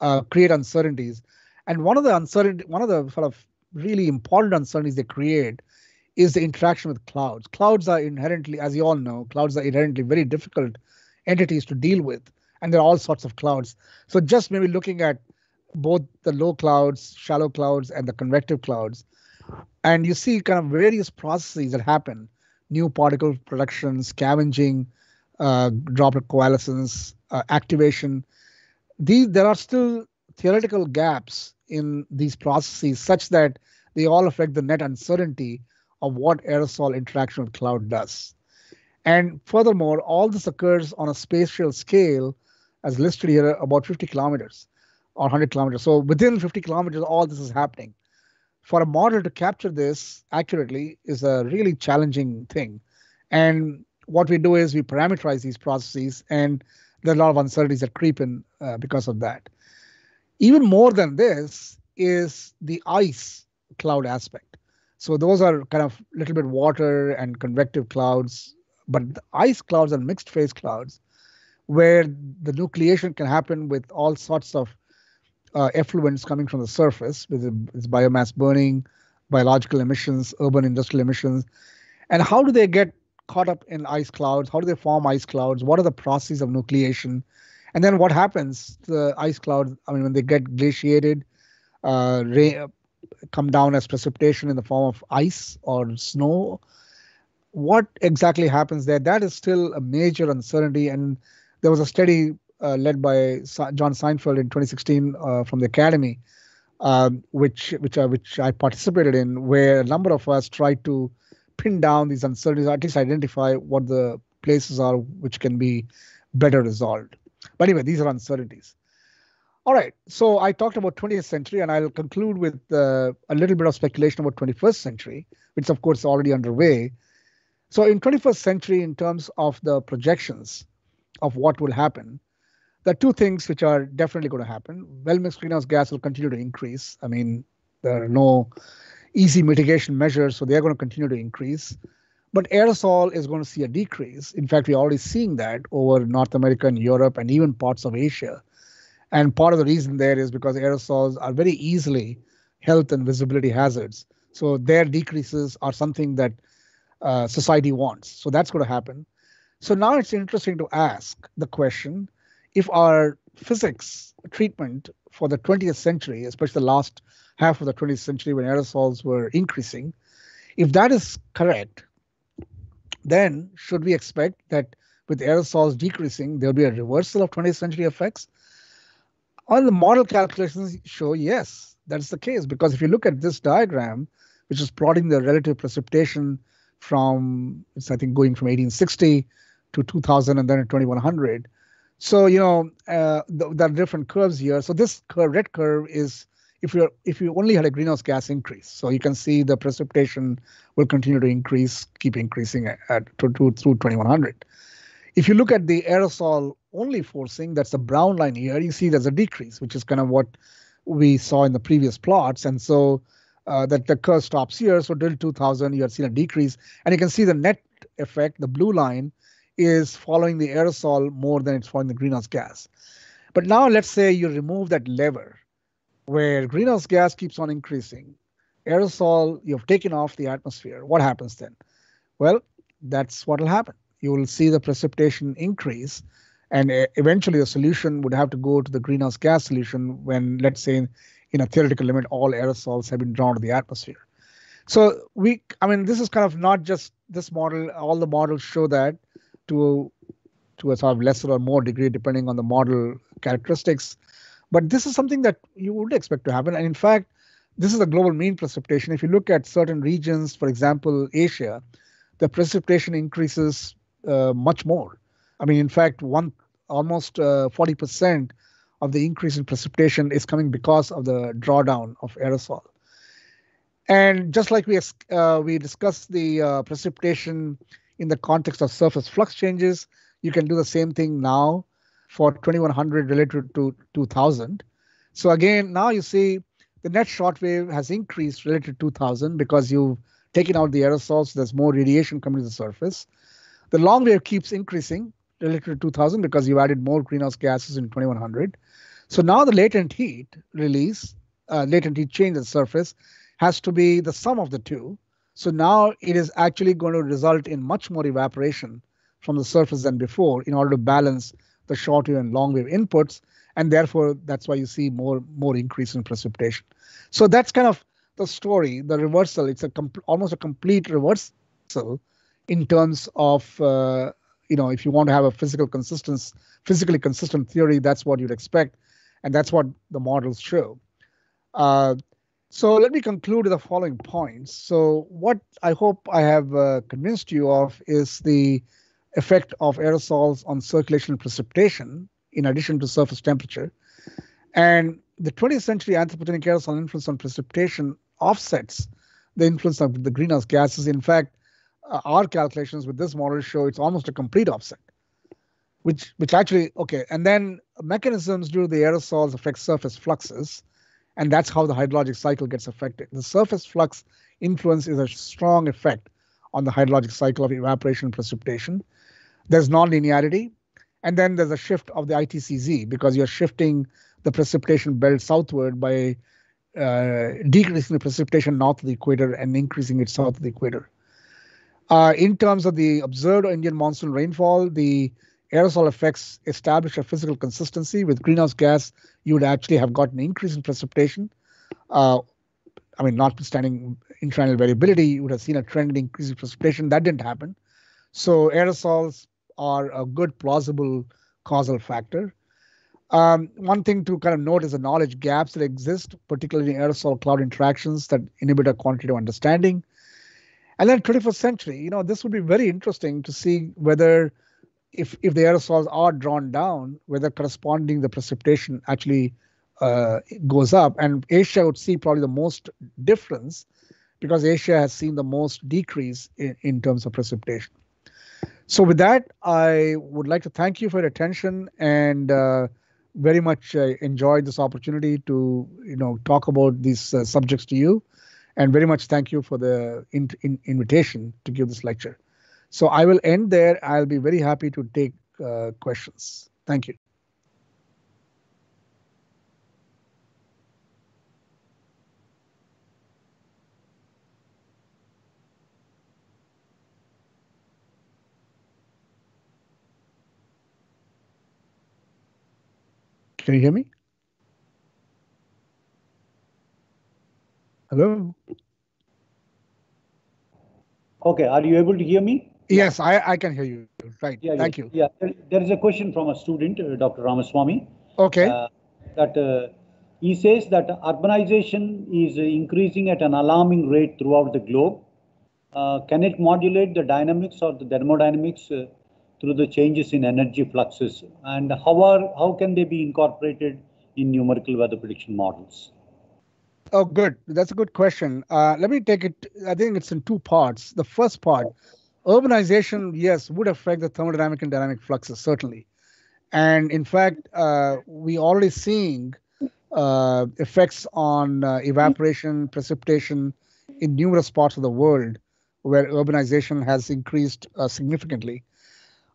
uh, create uncertainties. And one of the uncertainty, one of the sort of really important uncertainties they create is the interaction with clouds. Clouds are inherently, as you all know, clouds are inherently very difficult entities to deal with, and there are all sorts of clouds. So just maybe looking at both the low clouds, shallow clouds, and the convective clouds, and you see kind of various processes that happen: new particle production, scavenging, uh, droplet coalescence, uh, activation. These there are still theoretical gaps in these processes such that they all affect the net uncertainty of what aerosol interaction with cloud does. And furthermore, all this occurs on a spatial scale, as listed here, about 50 kilometers or 100 kilometers. So within 50 kilometers, all this is happening. For a model to capture this accurately is a really challenging thing. And what we do is we parameterize these processes, and there are a lot of uncertainties that creep in uh, because of that. Even more than this is the ice cloud aspect. So those are kind of a little bit water and convective clouds, but ice clouds are mixed phase clouds where the nucleation can happen with all sorts of uh, effluents coming from the surface with its biomass burning, biological emissions, urban industrial emissions. And how do they get caught up in ice clouds? How do they form ice clouds? What are the processes of nucleation? And then what happens to the ice clouds? I mean, when they get glaciated, uh, rain, come down as precipitation in the form of ice or snow. What exactly happens there? That is still a major uncertainty. And there was a study uh, led by John Seinfeld in 2016 uh, from the Academy, um, which which uh, which I participated in, where a number of us tried to pin down these uncertainties, at least identify what the places are which can be better resolved. But anyway, these are uncertainties. All right, so I talked about 20th century, and I'll conclude with uh, a little bit of speculation about 21st century, which of course already underway. So in 21st century, in terms of the projections of what will happen, there are two things which are definitely going to happen. Well mixed greenhouse gas will continue to increase. I mean, there are no easy mitigation measures, so they're going to continue to increase. But aerosol is going to see a decrease. In fact, we're already seeing that over North America and Europe and even parts of Asia. And part of the reason there is because aerosols are very easily health and visibility hazards. So their decreases are something that uh, society wants. So that's going to happen. So now it's interesting to ask the question if our physics treatment for the 20th century, especially the last half of the 20th century when aerosols were increasing, if that is correct, then should we expect that with aerosols decreasing, there'll be a reversal of 20th century effects? On the model calculations show yes, that's the case. Because if you look at this diagram, which is plotting the relative precipitation from, it's I think going from 1860 to 2000 and then at 2100. So you know uh, there are different curves here. So this curve, red curve is if you if you only had a greenhouse gas increase. So you can see the precipitation will continue to increase, keep increasing at, at to, to, through 2100. If you look at the aerosol only forcing, that's the brown line here, you see there's a decrease, which is kind of what we saw in the previous plots. And so uh, that the curve stops here. So till 2000, you have seen a decrease. And you can see the net effect, the blue line, is following the aerosol more than it's following the greenhouse gas. But now let's say you remove that lever where greenhouse gas keeps on increasing, aerosol you've taken off the atmosphere, what happens then? Well, that's what will happen. You will see the precipitation increase, and eventually the solution would have to go to the greenhouse gas solution when, let's say, in, in a theoretical limit, all aerosols have been drawn to the atmosphere. So we, I mean, this is kind of not just this model. All the models show that to to a sort of lesser or more degree, depending on the model characteristics. But this is something that you would expect to happen. And in fact, this is a global mean precipitation. If you look at certain regions, for example, Asia, the precipitation increases uh, much more. I mean, in fact, one almost uh, 40% of the increase in precipitation is coming because of the drawdown of aerosol. And just like we uh, we discussed the uh, precipitation in the context of surface flux changes, you can do the same thing now for 2100 related to 2000. So again, now you see the net short wave has increased related to 2000 because you've taken out the aerosols, so there's more radiation coming to the surface. The long wave keeps increasing related to 2000 because you've added more greenhouse gases in 2100. So now the latent heat release, uh, latent heat change at the surface has to be the sum of the two. So now it is actually going to result in much more evaporation from the surface than before in order to balance the short wave and long wave inputs. And therefore, that's why you see more, more increase in precipitation. So that's kind of the story, the reversal. It's a almost a complete reversal in terms of uh, you know if you want to have a physical consistence, physically consistent theory, that's what you'd expect, and that's what the models show. Uh, so let me conclude with the following points. So what I hope I have uh, convinced you of is the effect of aerosols on circulation and precipitation, in addition to surface temperature. And the 20th century anthropogenic aerosol influence on precipitation offsets the influence of the greenhouse gases. In fact, uh, our calculations with this model show it's almost a complete offset, which which actually okay. And then mechanisms due to the aerosols affect surface fluxes, and that's how the hydrologic cycle gets affected. The surface flux influence is a strong effect on the hydrologic cycle of evaporation and precipitation. There's nonlinearity, and then there's a shift of the ITCZ because you're shifting the precipitation belt southward by uh, decreasing the precipitation north of the equator and increasing it south of the equator. Uh, in terms of the observed Indian monsoon rainfall, the aerosol effects establish a physical consistency. With greenhouse gas, you would actually have gotten an increase in precipitation. Uh, I mean, notwithstanding internal variability, you would have seen a trend in increasing precipitation. That didn't happen. So aerosols are a good plausible causal factor. Um, one thing to kind of note is the knowledge gaps that exist, particularly in aerosol cloud interactions that inhibit a quantitative understanding. And then 21st century, you know, this would be very interesting to see whether if if the aerosols are drawn down, whether corresponding the precipitation actually uh, goes up. And Asia would see probably the most difference because Asia has seen the most decrease in, in terms of precipitation. So with that, I would like to thank you for your attention and uh, very much uh, enjoyed this opportunity to you know talk about these uh, subjects to you and very much thank you for the in, in invitation to give this lecture so i will end there i'll be very happy to take uh, questions thank you Can you hear me? Hello? Okay, are you able to hear me? Yes, I, I can hear you. Right. Yeah, Thank yeah, you. Yeah, there, there is a question from a student, uh, Dr. Ramaswamy. Okay. Uh, that uh, he says that urbanization is increasing at an alarming rate throughout the globe. Uh, can it modulate the dynamics or the thermodynamics uh, through the changes in energy fluxes and how are how can they be incorporated in numerical weather prediction models oh good that's a good question uh, let me take it i think it's in two parts the first part urbanization yes would affect the thermodynamic and dynamic fluxes certainly. And in fact uh, we already seeing uh, effects on uh, evaporation precipitation in numerous parts of the world where urbanization has increased uh, significantly.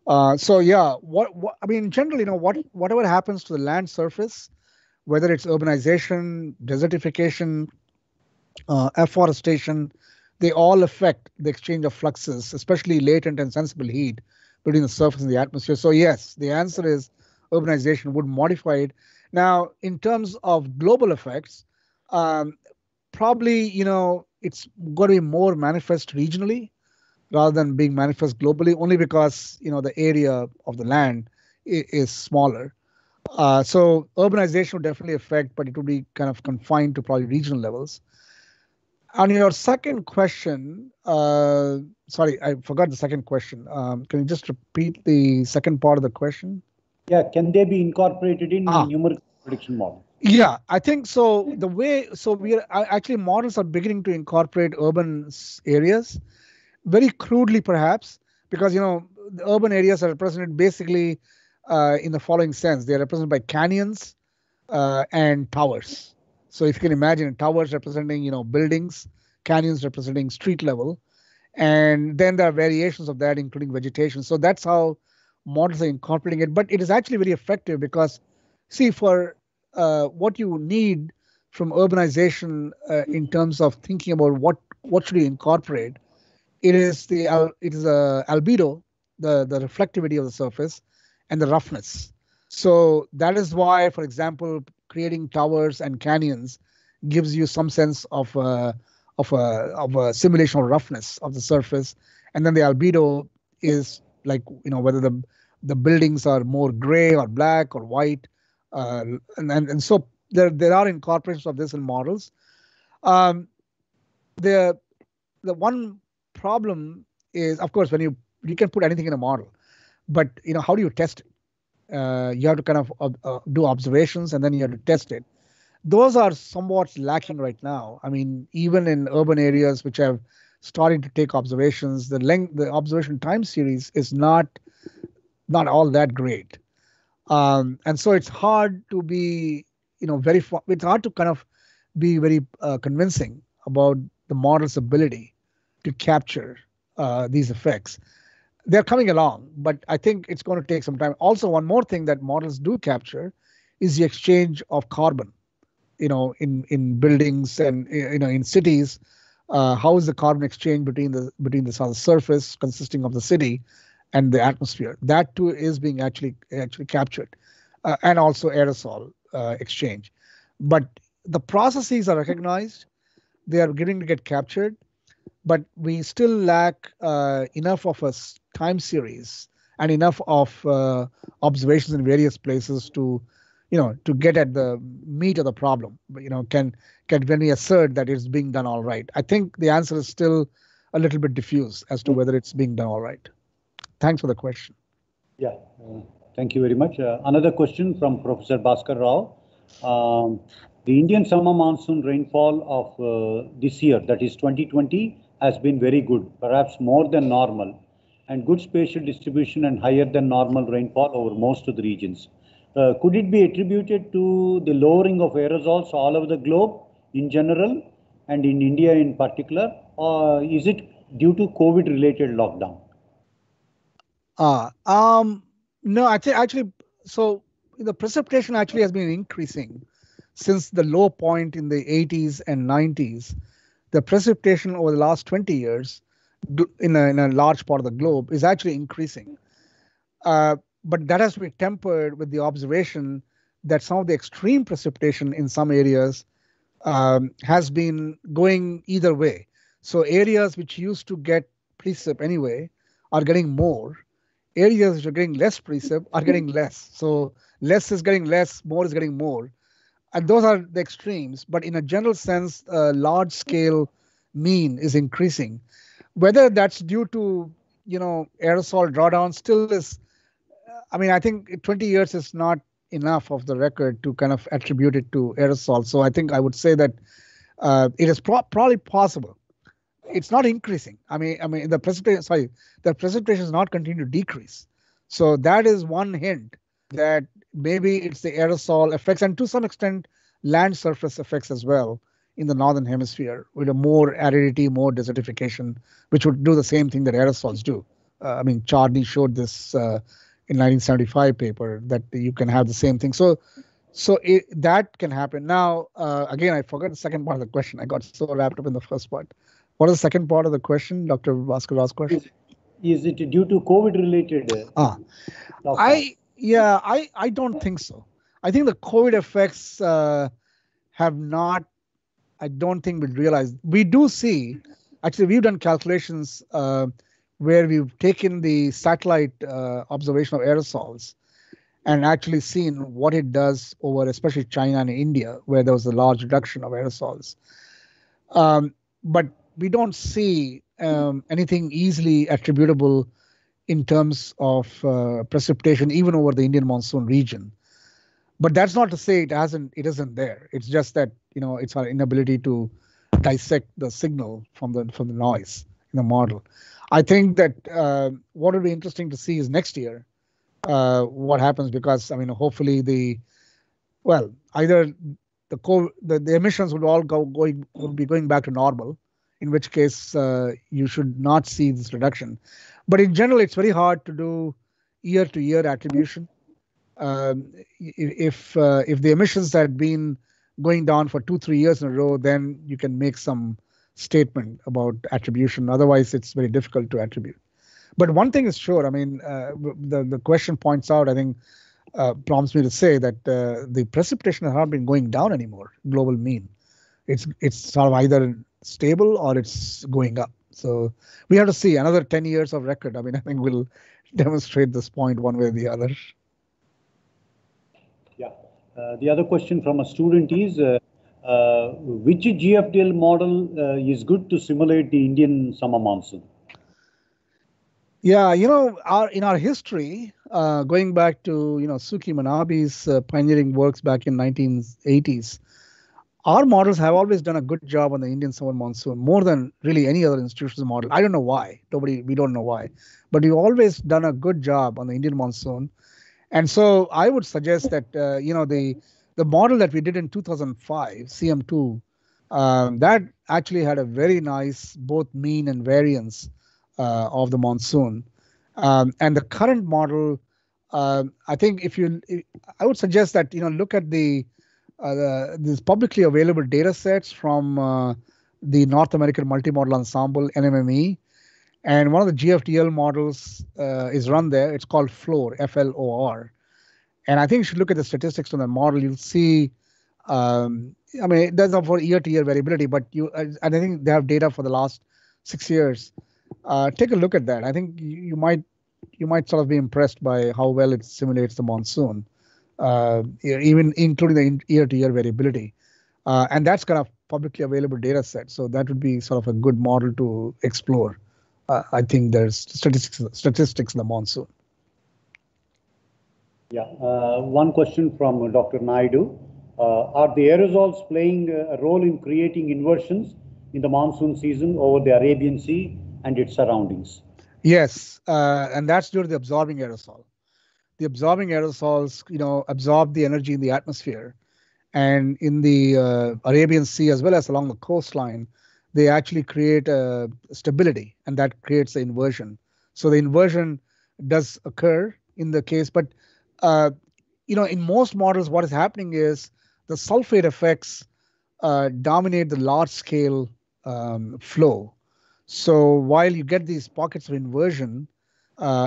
Uh, so yeah, what, what I mean, generally, you know, what whatever happens to the land surface, whether it's urbanization, desertification, uh, afforestation, they all affect the exchange of fluxes, especially latent and sensible heat between the surface and the atmosphere. So yes, the answer is urbanization would modify it. Now, in terms of global effects, um, probably you know it's going to be more manifest regionally rather than being manifest globally, only because you know the area of the land is, is smaller. Uh, so urbanization would definitely affect, but it would be kind of confined to probably regional levels. On your second question, uh, sorry, I forgot the second question. Um, can you just repeat the second part of the question? Yeah, can they be incorporated in Ah. numerical prediction model? Yeah, I think so. The way so we are actually models are beginning to incorporate urban areas, very crudely perhaps, because you know the urban areas are represented basically uh, in the following sense: they are represented by canyons uh, and towers. So if you can imagine, towers representing you know buildings, canyons representing street level, and then there are variations of that, including vegetation. So that's how models are incorporating it. But it is actually very effective because, see, for uh, what you need from urbanization uh, in terms of thinking about what what should you incorporate, it is the it is a albedo, the the reflectivity of the surface, and the roughness. So that is why, for example, creating towers and canyons gives you some sense of uh, of a of a simulation of roughness of the surface, and then the albedo is like you know whether the the buildings are more gray or black or white, uh, and, and and so there there are incorporations of this in models. Um, the the one problem is, of course, when you you can put anything in a model, but you know how do you test it? Uh, you have to kind of uh, do observations and then you have to test it. Those are somewhat lacking right now. I mean, even in urban areas which have started to take observations, the length, the observation time series is not not all that great, um, and so it's hard to be, you know, very. It's hard to kind of be very uh, convincing about the model's ability to capture uh, these effects. They're coming along, but I think it's going to take some time. Also, one more thing that models do capture is the exchange of carbon. You know, in in buildings and you know in cities, uh, how is the carbon exchange between the between the surface consisting of the city and the atmosphere? That too is being actually actually captured, uh, and also aerosol uh, exchange. But the processes are recognized; they are beginning to get captured, but we still lack uh, enough of a time series and enough of uh, observations in various places to you know to get at the meat of the problem. You know can can when we assert that it's being done all right. I think the answer is still a little bit diffuse as to whether it's being done all right. Thanks for the question. Yeah, uh, thank you very much. Uh, Another question from Professor Bhaskar Rao. Um, The Indian summer monsoon rainfall of uh, this year, that is 2020, has been very good, perhaps more than normal, and good spatial distribution and higher than normal rainfall over most of the regions. Uh, Could it be attributed to the lowering of aerosols all over the globe in general and in India in particular, or is it due to COVID-related lockdown? Uh, um, no, actually, actually, so the precipitation actually has been increasing since the low point in the 80s and 90s. The precipitation over the last 20 years in a, in a large part of the globe is actually increasing. Uh, but that has to be tempered with the observation that some of the extreme precipitation in some areas um, has been going either way. So areas which used to get precip anyway are getting more. Areas which are getting less precip are getting less. So less is getting less, more is getting more. And those are the extremes. But in a general sense, large scale mean is increasing. Whether that's due to you know aerosol drawdown still is I mean, I think 20 years is not enough of the record to kind of attribute it to aerosol. So I think I would say that uh, it is pro- probably possible. It's not increasing. I mean, I mean the precipitation. Sorry, the precipitation is not continuing to decrease. So that is one hint that maybe it's the aerosol effects, and to some extent, land surface effects as well in the northern hemisphere with a more aridity, more desertification, which would do the same thing that aerosols do. Uh, I mean, Charney showed this uh, in 1975 paper that you can have the same thing. So, so it, that can happen. Now, uh, again, I forgot the second part of the question. I got so wrapped up in the first part. What is the second part of the question, Dr. Bhaskar Rao's question? Is it due to COVID-related? uh, Ah, lockdown? I yeah, I I don't think so. I think the COVID effects uh, have not. I don't think we realize. We do see. Actually, we've done calculations uh, where we've taken the satellite uh, observation of aerosols and actually seen what it does over, especially China and India, where there was a large reduction of aerosols. Um, but we don't see um, anything easily attributable in terms of uh, precipitation, even over the Indian monsoon region. But that's not to say it hasn't, it isn't there. It's just that you know it's our inability to dissect the signal from the from the noise in the model. I think that uh, what will be interesting to see is next year uh, what happens because I mean hopefully the well either the co- the, the emissions would all go going would be going back to normal, in which case uh, you should not see this reduction. But in general, it's very hard to do year to year attribution. Um, if uh, if the emissions had been going down for two three years in a row, then you can make some statement about attribution. Otherwise, it's very difficult to attribute. But one thing is sure. I mean, uh, the the question points out. I think uh, prompts me to say that uh, the precipitation has not been going down anymore. Global mean, it's it's sort of either stable or it's going up. So we have to see another 10 years of record. I mean, I think we'll demonstrate this point one way or the other. Yeah. Uh, the other question from a student is uh, uh, which GFDL model uh, is good to simulate the Indian summer monsoon? Yeah, you know, our in our history, uh, going back to you know Suki Manabe's uh, pioneering works back in 1980s, our models have always done a good job on the Indian summer monsoon, more than really any other institution's model. I don't know why. Nobody, we don't know why, but we've always done a good job on the Indian monsoon. And so I would suggest that uh, you know the the model that we did in 2005, CM2, um, that actually had a very nice both mean and variance uh, of the monsoon. Um, and the current model, uh, I think if you, I would suggest that you know look at the, uh, these publicly available data sets from uh, the North American Multi-Model Ensemble NMME, and one of the GFDL models uh, is run there. It's called FLOR, F-L-O-R, and I think you should look at the statistics on the model. You'll see. Um, I mean, there's a for year-to-year variability, but you, and I think they have data for the last six years uh, take a look at that. I think you, you, might you might sort of be impressed by how well it simulates the monsoon, uh, even including the year-to-year variability, uh, and that's kind of publicly available data set. So that would be sort of a good model to explore. Uh, I think there's statistics statistics in the monsoon. Yeah, uh, one question from Dr. Naidu. Uh, are the aerosols playing a role in creating inversions in the monsoon season over the Arabian Sea and its surroundings. Yes, uh, and that's due to the absorbing aerosol. The absorbing aerosols, you know, absorb the energy in the atmosphere, and in the uh, Arabian Sea as well as along the coastline, they actually create a stability, and that creates the inversion. So the inversion does occur in the case, but uh, you know, in most models, what is happening is the sulfate effects uh, dominate the large-scale um, flow so while you get these pockets of inversion uh,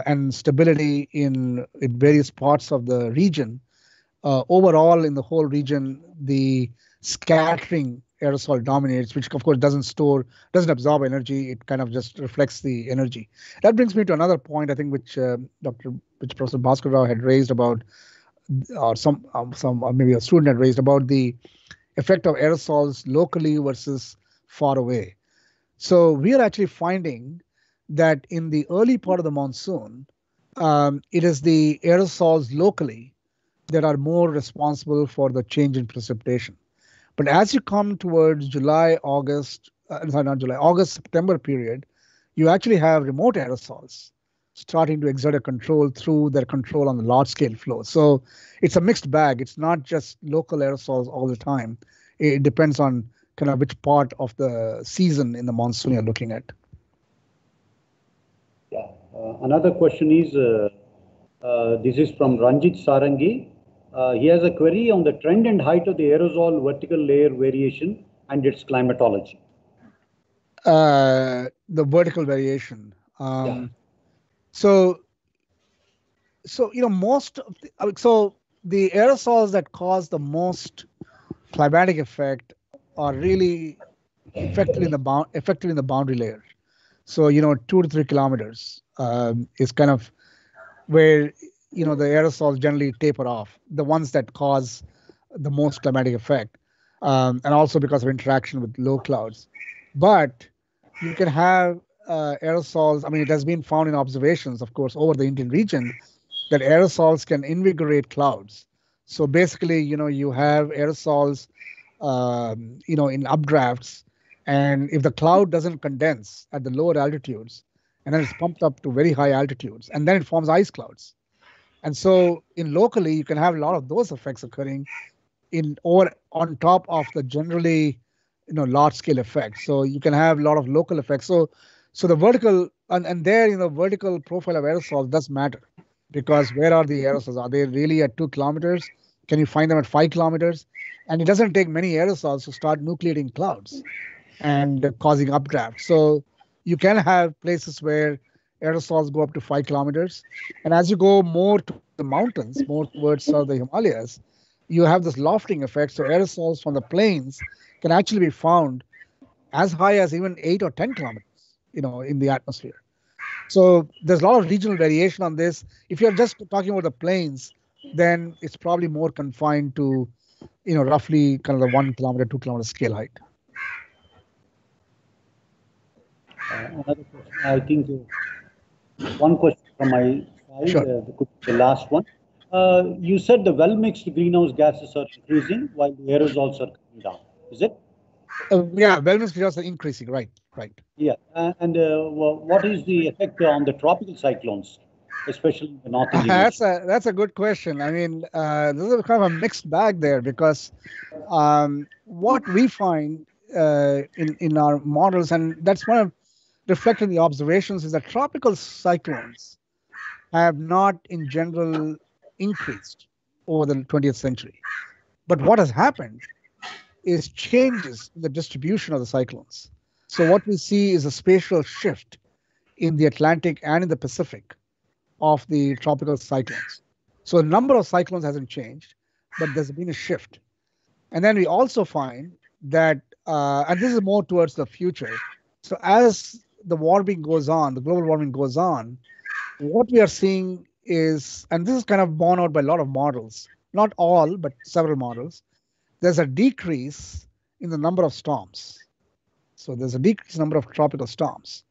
and stability in, in various parts of the region, uh, overall in the whole region, the scattering aerosol dominates, which of course doesn't store, doesn't absorb energy. It kind of just reflects the energy. That brings me to another point, I think, which uh, Dr. which Professor Bhaskar had raised about, or some um, some or maybe a student had raised about the effect of aerosols locally versus far away. So we are actually finding that in the early part of the monsoon, um, it is the aerosols locally that are more responsible for the change in precipitation. But as you come towards July, August, uh, sorry, not July, August, September period, you actually have remote aerosols starting to exert a control through their control on the large scale flow. So it's a mixed bag. It's not just local aerosols all the time. It depends on kind of which part of the season in the monsoon you're looking at. Uh, another question is uh, uh, this is from Ranjit Sarangi. Uh, he has a query on the trend and height of the aerosol vertical layer variation and its climatology. Uh, the vertical variation. Um, yeah. So, so you know, most of the, so the aerosols that cause the most climatic effect are really effective in the bound effective in the boundary layer. So you know, two to three kilometers um, is kind of where you know the aerosols generally taper off. The ones that cause the most climatic effect, um, and also because of interaction with low clouds. but you can have uh, aerosols. I mean, it has been found in observations, of course, over the Indian region that aerosols can invigorate clouds. So basically, you know, you have aerosols, um, you know, in updrafts, and if the cloud doesn't condense at the lower altitudes, and then it's pumped up to very high altitudes, and then it forms ice clouds. And so, in locally, you can have a lot of those effects occurring in or on top of the generally, you know, large scale effects. So you can have a lot of local effects. So, so the vertical and, and there, you know, vertical profile of aerosols does matter because where are the aerosols? Are they really at two kilometers? Can you find them at five kilometers? And it doesn't take many aerosols to start nucleating clouds and causing updraft. So you can have places where aerosols go up to five kilometers. And as you go more to the mountains, more towards uh, the Himalayas, you have this lofting effect. So aerosols from the plains can actually be found as high as even eight or 10 kilometers, you know, in the atmosphere. So there's a lot of regional variation on this. If you're just talking about the plains, then it's probably more confined to, you know, roughly kind of the one kilometer, two kilometer scale height. Uh, another question, I think uh, one question from my side, Sure. uh, the, the last one. Uh, you said the well-mixed greenhouse gases are increasing while the aerosols are coming down. Is it? Uh, yeah, wellness results are increasing. Right, right. Yeah. Uh, and uh, wha- what is the effect on the tropical cyclones, especially in the north That's a that's a good question. I mean, uh, this is kind of a mixed bag there because um, what we find uh, in in our models, and that's one of reflecting the observations, is that tropical cyclones have not, in general, increased over the 20th century. But what has happened is changes in the distribution of the cyclones. So what we see is a spatial shift in the Atlantic and in the Pacific of the tropical cyclones. So the number of cyclones hasn't changed, but there's been a shift. And then we also find that, uh, and this is more towards the future. So as the warming goes on, the global warming goes on, what we are seeing is, and this is kind of borne out by a lot of models, not all, but several models, there's a decrease in the number of storms. So there's a decrease in number of tropical storms,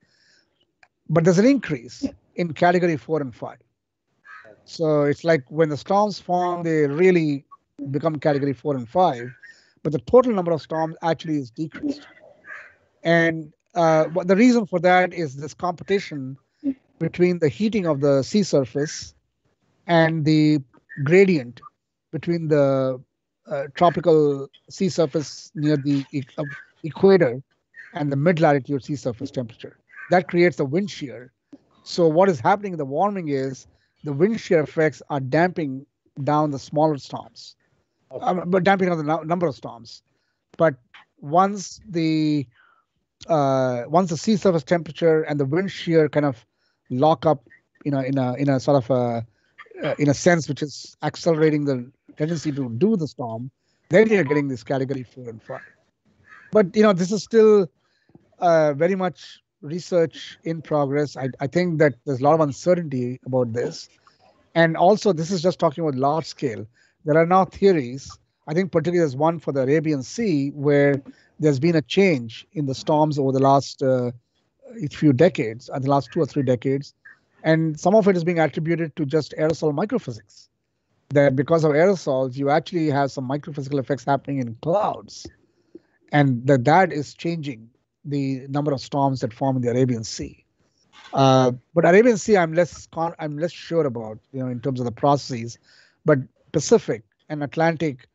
but there's an increase in category four and five. So it's like when the storms form, they really become category four and five, but the total number of storms actually is decreased. And uh, what the reason for that is this competition between the heating of the sea surface and the gradient between the uh, tropical sea surface near the e- uh, equator and the mid latitude sea surface temperature. That creates a wind shear. So, what is happening in the warming is the wind shear effects are damping down the smaller storms, Okay. um, but damping down the nu- number of storms. But once the uh, once the sea surface temperature and the wind shear kind of lock up, you know, in a in a sort of a uh, in a sense which is accelerating the tendency to do the storm, then you're getting this category four and five. But you know, this is still uh, very much research in progress. I, I think that there's a lot of uncertainty about this, and also this is just talking about large scale. There are now theories. I think particularly there's one for the Arabian Sea where there's been a change in the storms over the last uh, few decades, uh, the last two or three decades, and some of it is being attributed to just aerosol microphysics. That because of aerosols, you actually have some microphysical effects happening in clouds, and that that is changing the number of storms that form in the Arabian Sea. Uh, but Arabian Sea, I'm less con- I'm less sure about, you know, in terms of the processes. But Pacific and Atlantic,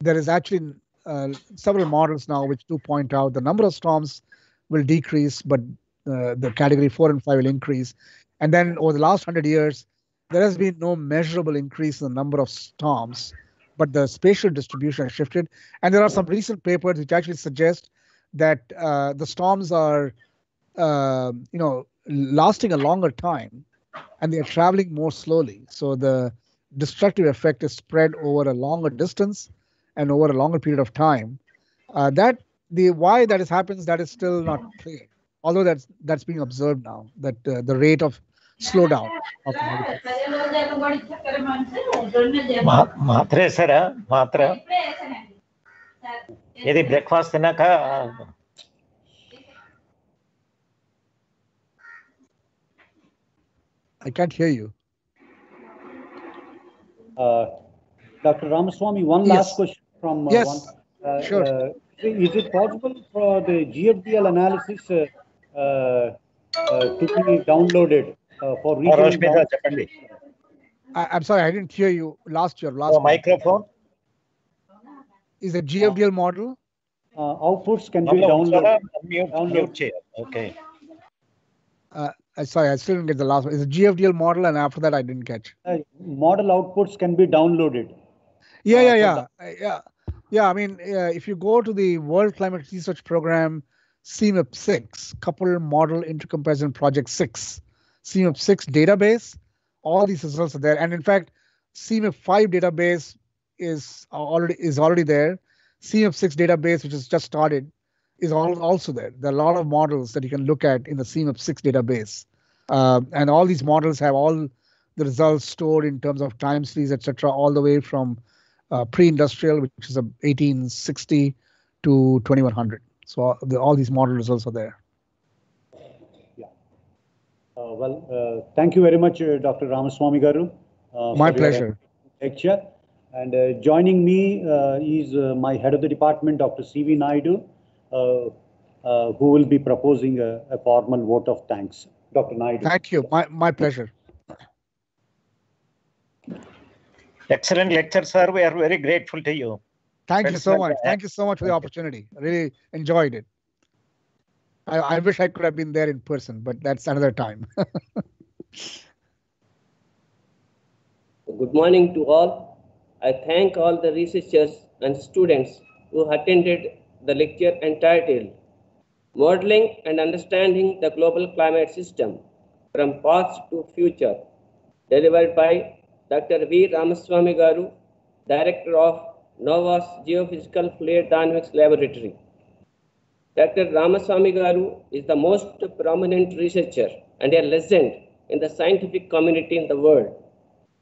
there is actually uh, several models now which do point out the number of storms will decrease, but uh, the category four and five will increase. And then over the last hundred years, there has been no measurable increase in the number of storms, but the spatial distribution has shifted. And there are some recent papers which actually suggest that uh, the storms are, uh, you know, lasting a longer time, and they are traveling more slowly. So the destructive effect is spread over a longer distance and over a longer period of time. Uh, that the why that is happens that is still not clear, although that's that's being observed now that uh, the rate of slowdown of मात्रे sir मात्र यदि breakfast न खा I can't hear you. Uh, Dr. Ramaswamy, one last question from uh, yes. one. Uh, sure. Uh, is it possible for the GFDL analysis to be downloaded for regional? I, am sorry, I didn't hear you. Last year, last. Oh, microphone. Is a GFDL model? Uh, outputs can no, be downloaded. Mute, download. mute okay. Uh, sorry, I still didn't get the last one. Is a GFDL model, and after that, I didn't catch. Uh, model outputs can be downloaded. Yeah, Uh, yeah, yeah, Uh, yeah, yeah. I mean, uh, if you go to the World Climate Research Program, CMIP six, Couple Model Intercomparison Project six, CMIP six database, all these results are there. And in fact, CMIP five database is already is already there. CMIP six database, which has just started, is all, also there. There are a lot of models that you can look at in the CMIP six database, uh, and all these models have all the results stored in terms of time series, etc., all the way from uh, pre-industrial, which is a 1860 to 2100. So uh, the, all these model results are there. Uh, Well, uh, thank you very much, uh, Dr. Ramaswamy Garu. uh, My pleasure. Lecture. And uh, joining me uh, is uh, my head of the department, Dr. C.V. Naidu, uh, uh, who will be proposing a, a formal vote of thanks. Dr. Naidu. Thank you. My my pleasure. Excellent lecture, sir. We are very grateful to you. Thank you so much. Thank you so much for the opportunity. Really enjoyed it. I, I wish I could have been there in person, but that's another time. Good morning to all. I thank all the researchers and students who attended the lecture entitled Modeling and Understanding the Global Climate System from Past to Future, delivered by Dr. V. Ramaswamy Garu, Director of NOAA's Geophysical Fluid Dynamics Laboratory. Dr. Ramaswamy Garu is the most prominent researcher and a legend in the scientific community in the world.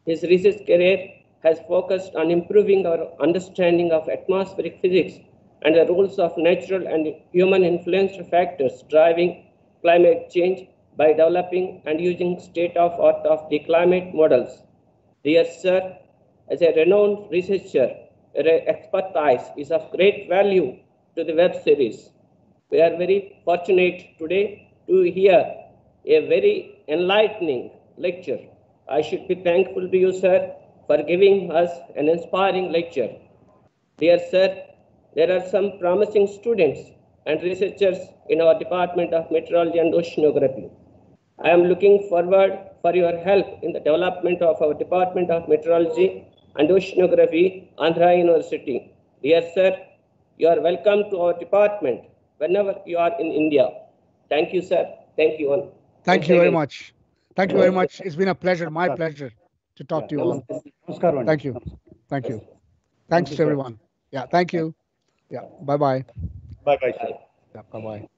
His research career has focused on improving our understanding of atmospheric physics and the roles of natural and human influenced factors driving climate change by developing and using state of art of the climate models. Dear sir, as a renowned researcher, your expertise is of great value to the web series. We are very fortunate today to hear a very enlightening lecture. I should be thankful to you, sir, for giving us an inspiring lecture. Dear sir, there are some promising students and researchers in our Department of Meteorology and Oceanography. I am looking forward for your help in the development of our Department of Meteorology and Oceanography, Andhra University. Dear sir, you are welcome to our department whenever you are in India. Thank you, sir. Thank you all. Thank you very much. Thank you very much. It's been a pleasure, my pleasure, to talk to you all. Thank you. Thank you. Thanks to everyone. Yeah, thank you. Yeah, bye-bye. Bye-bye, sir. Bye-bye.